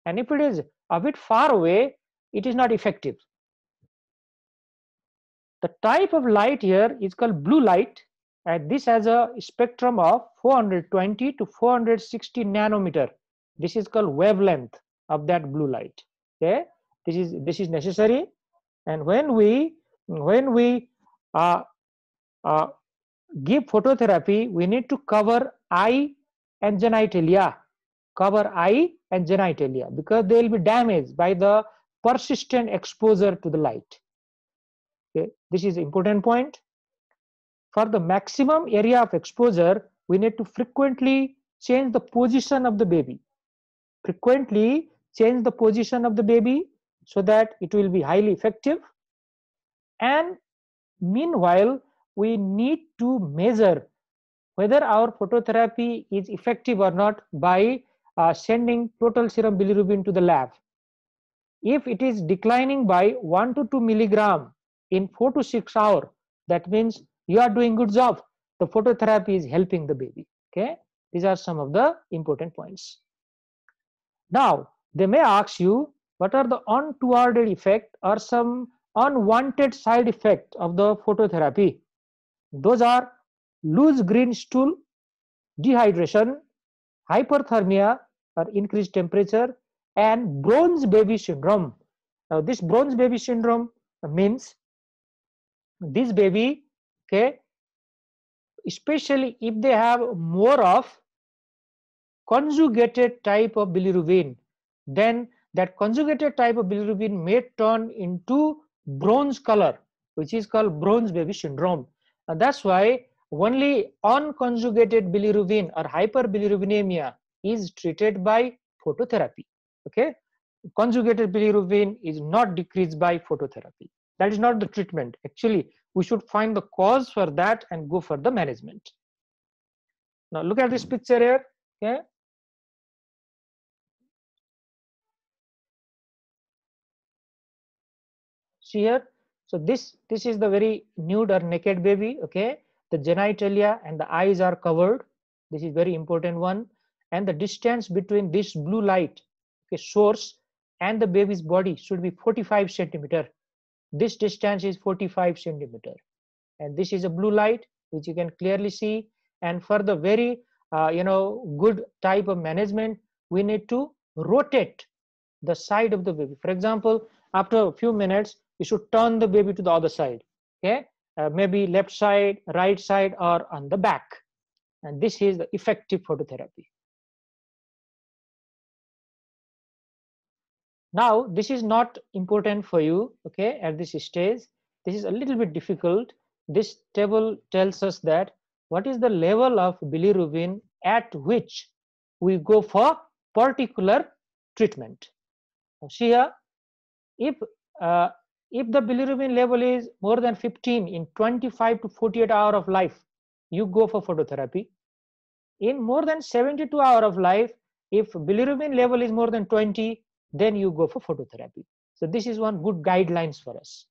And if it is a bit far away it is not effective the type of light here is called blue light and this has a spectrum of 420 to 460 nanometer. This is called wavelength of that blue light. Okay, this is this is necessary, and when we when we uh, uh, give phototherapy, we need to cover eye and genitalia, cover eye and genitalia because they will be damaged by the persistent exposure to the light okay this is important point. For the maximum area of exposure we need to frequently change the position of the baby. Frequently change the position of the baby so that it will be highly effective. And meanwhile we need to measure whether our phototherapy is effective or not by uh, sending total serum bilirubin to the lab. If it is declining by 1 to 2 milligram in four to six hour that means you are doing good job. The phototherapy is helping the baby. Okay? These are some of the important points. Now they may ask you what are the untoward effect or some unwanted side effect of the phototherapy? Those are loose green stool dehydration hyperthermia or increased temperature and bronze baby syndrome. Now this bronze baby syndrome means this baby okay especially if they have more of conjugated type of bilirubin then that conjugated type of bilirubin may turn into bronze color which is called bronze baby syndrome. And that's why only unconjugated bilirubin or hyperbilirubinemia is treated by phototherapy okay? Conjugated bilirubin is not decreased by phototherapy that is not the treatment. Actually we should find the cause for that and go for the management. Now look at this picture here okay? See here? So this this is the very nude or naked baby okay? The genitalia and the eyes are covered. This is very important one. And the distance between this blue light okay source and the baby's body should be 45 centimeter this distance is 45 centimeter. And this is a blue light which you can clearly see. And for the very uh, you know good type of management we need to rotate the side of the baby. For example after a few minutes you should turn the baby to the other side okay? Uh, maybe left side right side or on the back. And this is the effective phototherapy. Now, this is not important for you, okay, at this stage. This is a little bit difficult. This table tells us that what is the level of bilirubin at which we go for particular treatment. See here, if uh, if the bilirubin level is more than 15 in 25 to 48 hour of life, you go for phototherapy. In more than 72 hour of life, if bilirubin level is more than 20, then you go for phototherapy. So this is one good guidelines for us.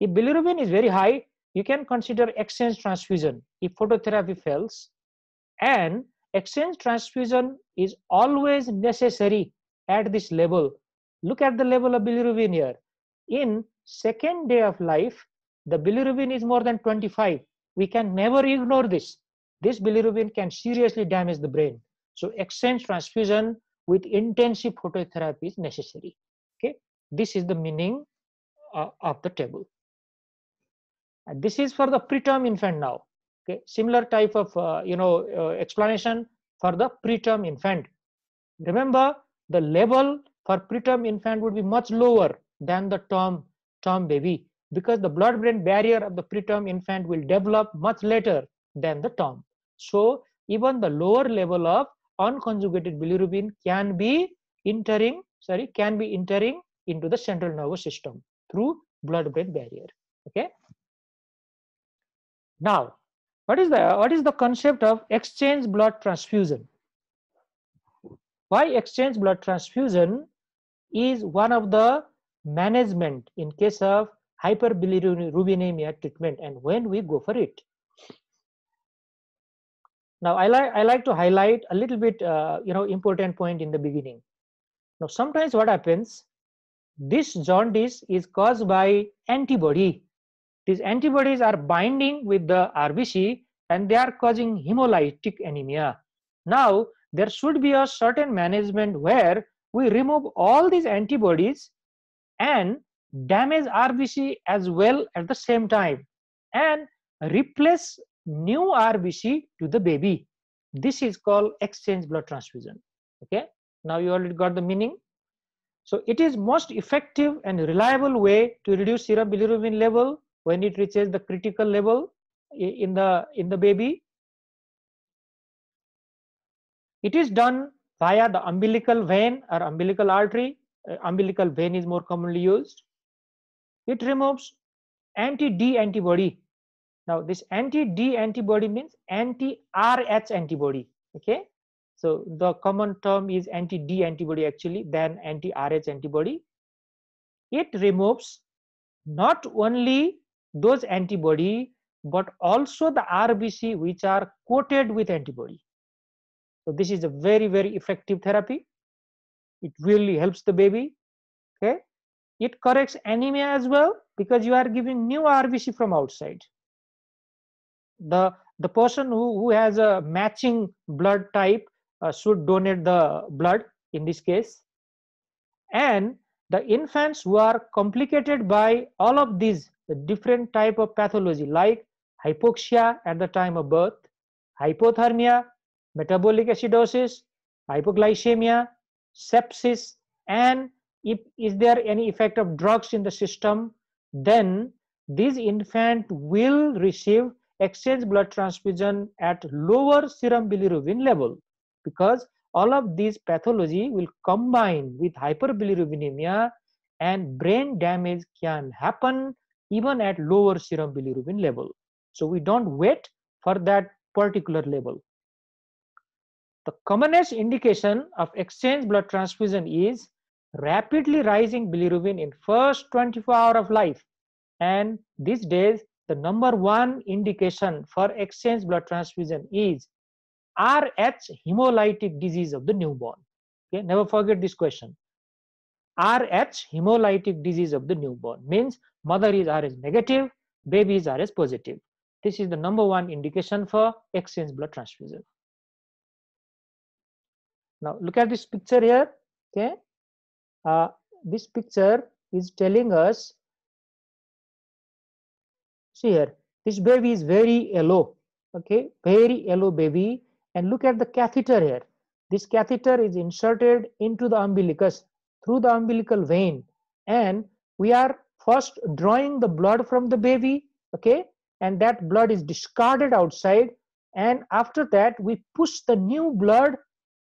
If bilirubin is very high, you can consider exchange transfusion if phototherapy fails. And exchange transfusion is always necessary at this level. Look at the level of bilirubin here. In second day of life, the bilirubin is more than 25. We can never ignore this. This bilirubin can seriously damage the brain. So exchange transfusion with intensive phototherapy is necessary. Okay, this is the meaning uh, of the table. And this is for the preterm infant now. Okay, similar type of uh, you know uh, explanation for the preterm infant. Remember, the level for preterm infant would be much lower than the term term baby because the blood-brain barrier of the preterm infant will develop much later than the term. So even the lower level of unconjugated bilirubin can be entering sorry can be entering into the central nervous system through blood brain barrier okay? Now what is the what is the concept of exchange blood transfusion? Why exchange blood transfusion is one of the management in case of hyperbilirubinemia treatment and when we go for it now, I like I like to highlight a little bit, uh, you know, important point in the beginning. Now, sometimes what happens, this jaundice is caused by antibody. These antibodies are binding with the RBC and they are causing hemolytic anemia. Now, there should be a certain management where we remove all these antibodies and damage RBC as well at the same time and replace new RBC to the baby. This is called exchange blood transfusion. Okay, now you already got the meaning. So it is most effective and reliable way to reduce serum bilirubin level when it reaches the critical level in the in the baby. It is done via the umbilical vein or umbilical artery. Uh, umbilical vein is more commonly used. It removes anti-D antibody now this anti-D antibody means anti-RH antibody. Okay. So the common term is anti-D antibody actually than anti-RH antibody. It removes not only those antibody but also the RBC which are coated with antibody. So this is a very very effective therapy. It really helps the baby. Okay. It corrects anemia as well because you are giving new RBC from outside the the person who, who has a matching blood type uh, should donate the blood in this case. And the infants who are complicated by all of these different type of pathology like hypoxia at the time of birth hypothermia metabolic acidosis hypoglycemia sepsis and if is there any effect of drugs in the system then this infant will receive exchange blood transfusion at lower serum bilirubin level because all of these pathology will combine with hyperbilirubinemia and brain damage can happen even at lower serum bilirubin level. So we don't wait for that particular level. The commonest indication of exchange blood transfusion is rapidly rising bilirubin in first 24 hour of life and these days the number one indication for exchange blood transfusion is RH hemolytic disease of the newborn. Okay, never forget this question. RH hemolytic disease of the newborn means mother is RH negative, baby is RH positive. This is the number one indication for exchange blood transfusion. Now look at this picture here. Okay, uh, this picture is telling us See here, this baby is very yellow. okay, very yellow baby. And look at the catheter here. This catheter is inserted into the umbilicus through the umbilical vein. And we are first drawing the blood from the baby, okay? And that blood is discarded outside. And after that, we push the new blood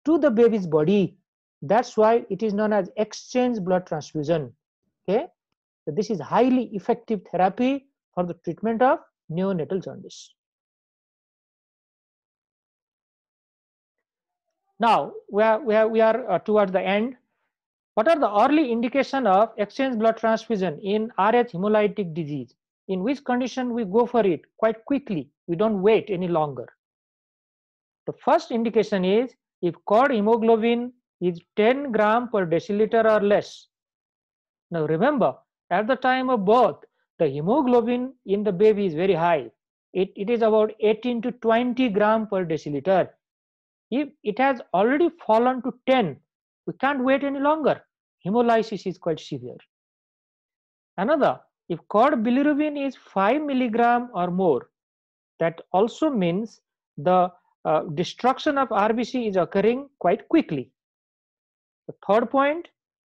to the baby's body. That's why it is known as exchange blood transfusion, okay? So this is highly effective therapy for the treatment of neonatal jaundice. Now, we are, we are, we are uh, towards the end. What are the early indication of exchange blood transfusion in Rh hemolytic disease? In which condition we go for it quite quickly. We don't wait any longer. The first indication is if cord hemoglobin is 10 gram per deciliter or less. Now remember, at the time of birth, the hemoglobin in the baby is very high. It, it is about 18 to 20 gram per deciliter. If it has already fallen to 10, we can't wait any longer. Hemolysis is quite severe. Another, if cord bilirubin is 5 milligram or more, that also means the uh, destruction of RBC is occurring quite quickly. The third point,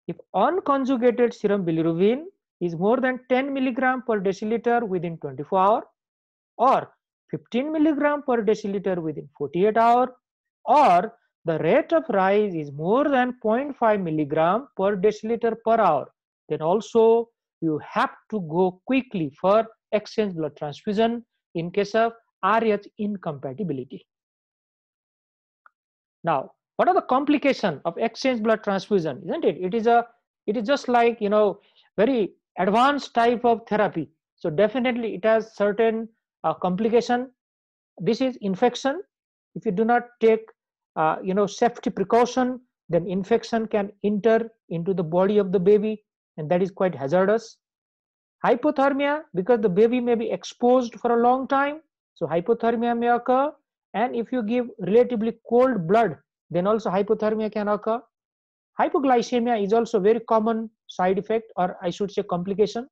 if unconjugated serum bilirubin is more than 10 milligram per deciliter within 24 hour or 15 milligram per deciliter within 48 hour or the rate of rise is more than 0.5 milligram per deciliter per hour then also you have to go quickly for exchange blood transfusion in case of RH incompatibility. Now, what are the complication of exchange blood transfusion? Isn't it? It is a it is just like you know very advanced type of therapy. So definitely it has certain uh, complication. This is infection. If you do not take uh, you know safety precaution then infection can enter into the body of the baby and that is quite hazardous. Hypothermia because the baby may be exposed for a long time so hypothermia may occur. And if you give relatively cold blood then also hypothermia can occur. Hypoglycemia is also very common side effect or I should say complication.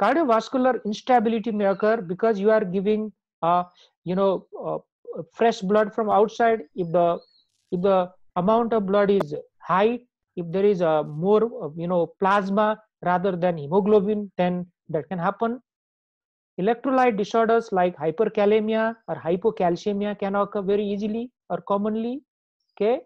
Cardiovascular instability may occur because you are giving uh, you know uh, fresh blood from outside. If the if the amount of blood is high if there is a more uh, you know plasma rather than hemoglobin then that can happen. Electrolyte disorders like hyperkalemia or hypocalcemia can occur very easily or commonly okay?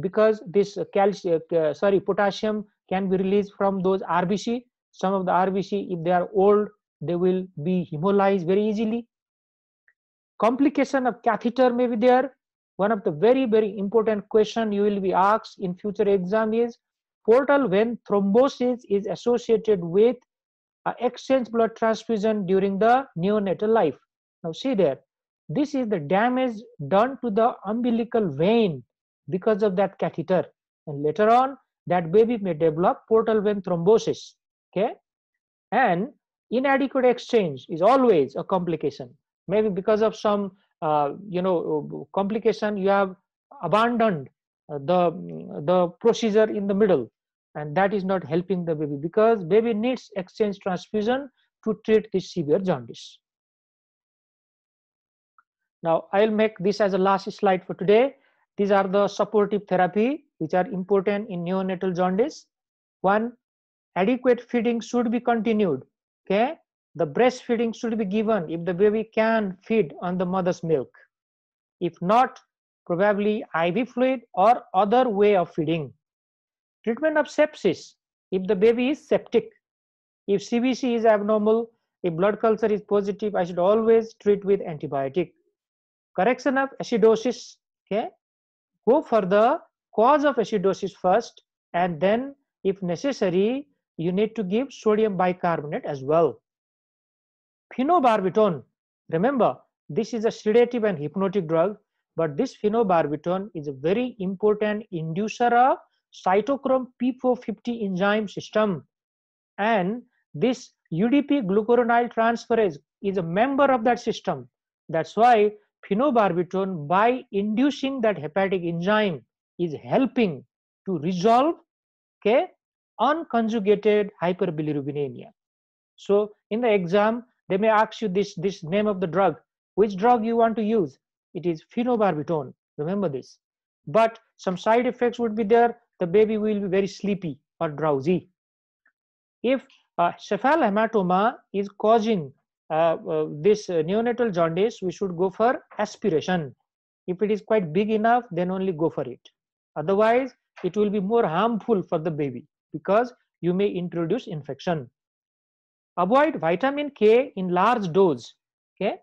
Because this calcium uh, sorry potassium can be released from those rbc some of the rbc if they are old they will be hemolyzed very easily. Complication of catheter may be there. One of the very very important question you will be asked in future exam is portal vein thrombosis is associated with uh, exchange blood transfusion during the neonatal life. Now see there. This is the damage done to the umbilical vein because of that catheter. And later on that baby may develop portal vein thrombosis okay? And inadequate exchange is always a complication. Maybe because of some uh, you know complication you have abandoned uh, the the procedure in the middle and that is not helping the baby because baby needs exchange transfusion to treat this severe jaundice. Now i'll make this as a last slide for today. These are the supportive therapy which are important in neonatal jaundice. One, adequate feeding should be continued. Okay, the breastfeeding should be given if the baby can feed on the mother's milk. If not, probably IV fluid or other way of feeding. Treatment of sepsis if the baby is septic. If CBC is abnormal, if blood culture is positive, I should always treat with antibiotic. Correction of acidosis, okay, go for the cause of acidosis first and then if necessary you need to give sodium bicarbonate as well. Phenobarbital remember this is a sedative and hypnotic drug but this phenobarbital is a very important inducer of cytochrome p450 enzyme system. And this udp glucuronide transferase is a member of that system. That's why phenobarbital by inducing that hepatic enzyme is helping to resolve okay unconjugated hyperbilirubinemia. So in the exam they may ask you this this name of the drug. Which drug you want to use? It is phenobarbital. Remember this. But some side effects would be there. The baby will be very sleepy or drowsy. If uh, cephalohematoma is causing uh, uh, this uh, neonatal jaundice we should go for aspiration. If it is quite big enough then only go for it otherwise it will be more harmful for the baby because you may introduce infection avoid vitamin k in large dose okay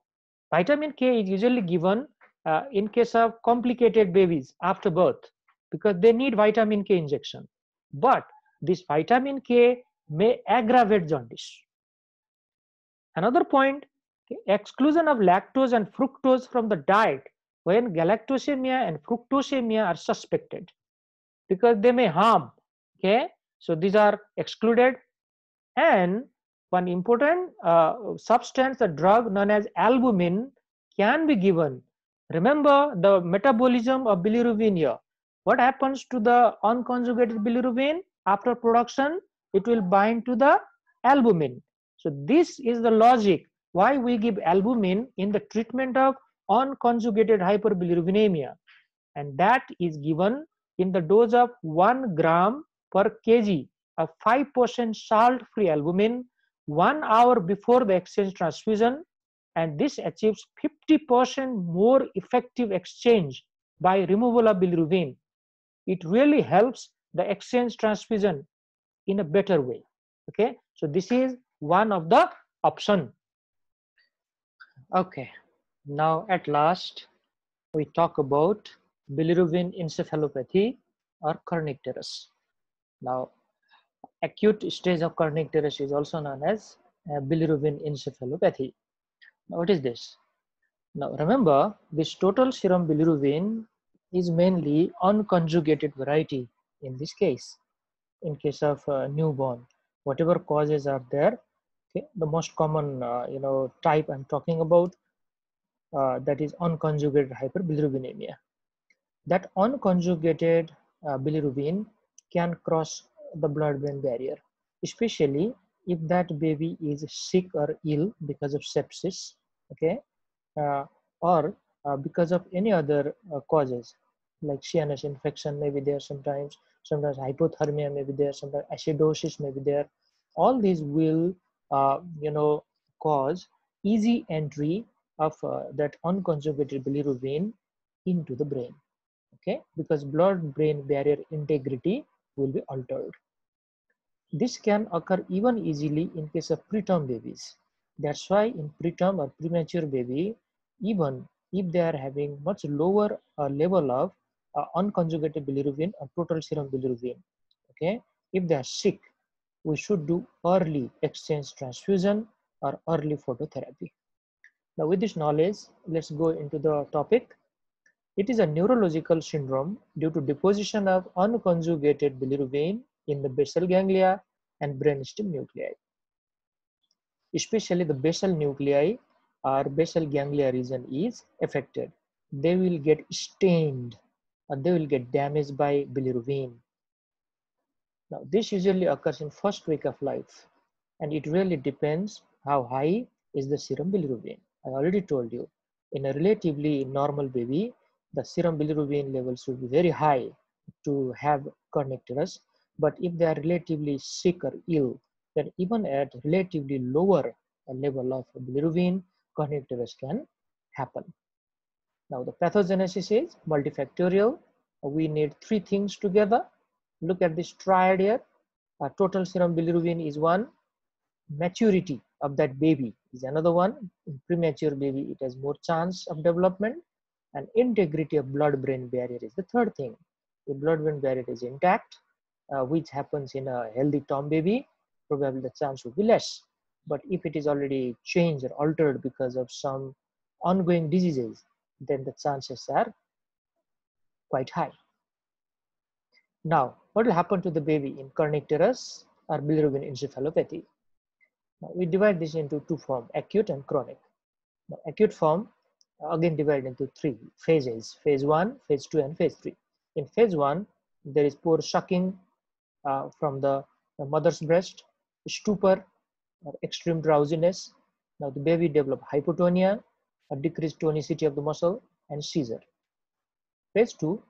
vitamin k is usually given uh, in case of complicated babies after birth because they need vitamin K injection. But this vitamin K may aggravate jaundice. Another point, exclusion of lactose and fructose from the diet when galactosemia and fructosemia are suspected because they may harm. Okay, so these are excluded. And one important uh, substance, a drug known as albumin, can be given Remember the metabolism of bilirubin here. What happens to the unconjugated bilirubin after production? It will bind to the albumin. So this is the logic why we give albumin in the treatment of unconjugated hyperbilirubinemia. And that is given in the dose of 1 gram per kg of 5% salt-free albumin one hour before the exchange transfusion and this achieves 50% more effective exchange by removal of bilirubin. It really helps the exchange transfusion in a better way. Okay, so this is one of the option. Okay, now at last we talk about bilirubin encephalopathy or kernicterus. Now, acute stage of kernicterus is also known as uh, bilirubin encephalopathy. Now, what is this? Now remember, this total serum bilirubin is mainly unconjugated variety in this case. In case of uh, newborn, whatever causes are there, okay, the most common uh, you know type I'm talking about uh, that is unconjugated hyperbilirubinemia. That unconjugated uh, bilirubin can cross the blood-brain barrier, especially if that baby is sick or ill because of sepsis okay uh, or uh, because of any other uh, causes like CNS infection may be there sometimes sometimes hypothermia may be there sometimes acidosis may be there all these will you know cause easy entry of uh, that unconjugated bilirubin into the brain okay? Because blood brain barrier integrity will be altered. This can occur even easily in case of preterm babies. That's why in preterm or premature baby, even if they are having much lower uh, level of uh, unconjugated bilirubin or total serum bilirubin, okay, if they are sick, we should do early exchange transfusion or early phototherapy. Now with this knowledge, let's go into the topic. It is a neurological syndrome due to deposition of unconjugated bilirubin in the basal ganglia and brainstem nuclei especially the basal nuclei or basal ganglia region is affected. They will get stained or they will get damaged by bilirubin. Now this usually occurs in first week of life and it really depends how high is the serum bilirubin. I already told you in a relatively normal baby, the serum bilirubin levels should be very high to have kernicterus. But if they are relatively sick or ill, then even at relatively lower level of bilirubin, kernicterus can happen. Now the pathogenesis is multifactorial. We need three things together. Look at this triad here. Uh, total serum bilirubin is one. Maturity of that baby is another one. In premature baby, it has more chance of development. And integrity of blood-brain barrier is the third thing. The blood-brain barrier is intact, uh, which happens in a healthy term baby probably the chance would be less. But if it is already changed or altered because of some ongoing diseases, then the chances are quite high. Now, what will happen to the baby in kernicterus or bilirubin encephalopathy? Now, we divide this into two forms, acute and chronic. Now, acute form, again divided into three phases, phase one, phase two, and phase three. In phase one, there is poor sucking uh, from the, the mother's breast stupor or extreme drowsiness. Now the baby develop hypotonia, a decreased tonicity of the muscle, and seizure. Phase two,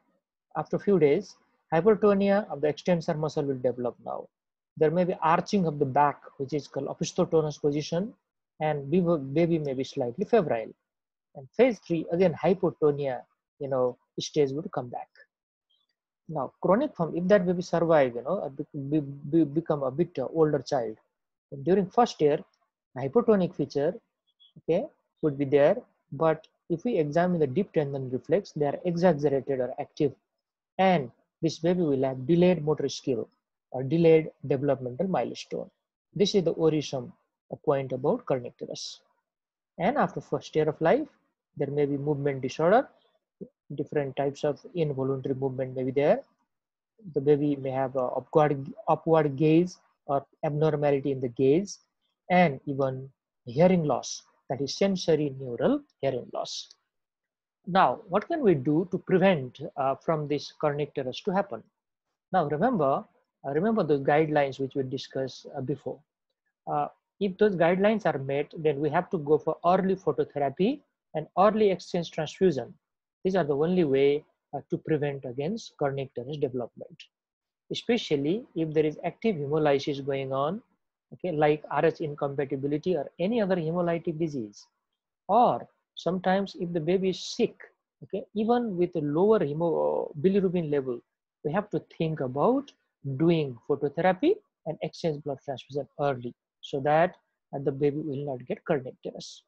after a few days, hypertonia of the extensor muscle will develop now. There may be arching of the back, which is called opisthotonus position, and baby may be slightly febrile. And phase three, again, hypotonia, you know, stage would come back. Now, chronic form, if that baby survive, you know, be, be, become a bit uh, older child, during first year, hypotonic feature, okay, would be there, but if we examine the deep tendon reflex, they are exaggerated or active, and this baby will have delayed motor skill or delayed developmental milestone. This is the origin a point about kernicterus. And after first year of life, there may be movement disorder, different types of involuntary movement may be there. The baby may have a upward, upward gaze or abnormality in the gaze and even hearing loss, that is sensorineural hearing loss. Now, what can we do to prevent uh, from this kernicterus to happen? Now, remember, remember the guidelines which we discussed uh, before. Uh, if those guidelines are met, then we have to go for early phototherapy and early exchange transfusion. These are the only way uh, to prevent against kernicterus development, especially if there is active hemolysis going on, okay, like RH incompatibility or any other hemolytic disease. Or sometimes if the baby is sick, okay, even with a lower bilirubin level, we have to think about doing phototherapy and exchange blood transfusion early so that the baby will not get kernicterus.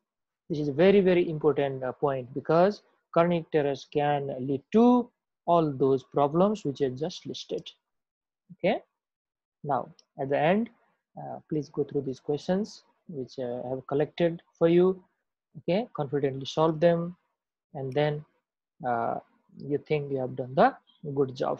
This is a very, very important uh, point because kernicterus can lead to all those problems which are just listed. Okay. Now, at the end, uh, please go through these questions which uh, I have collected for you. Okay, confidently solve them, and then uh, you think you have done the good job.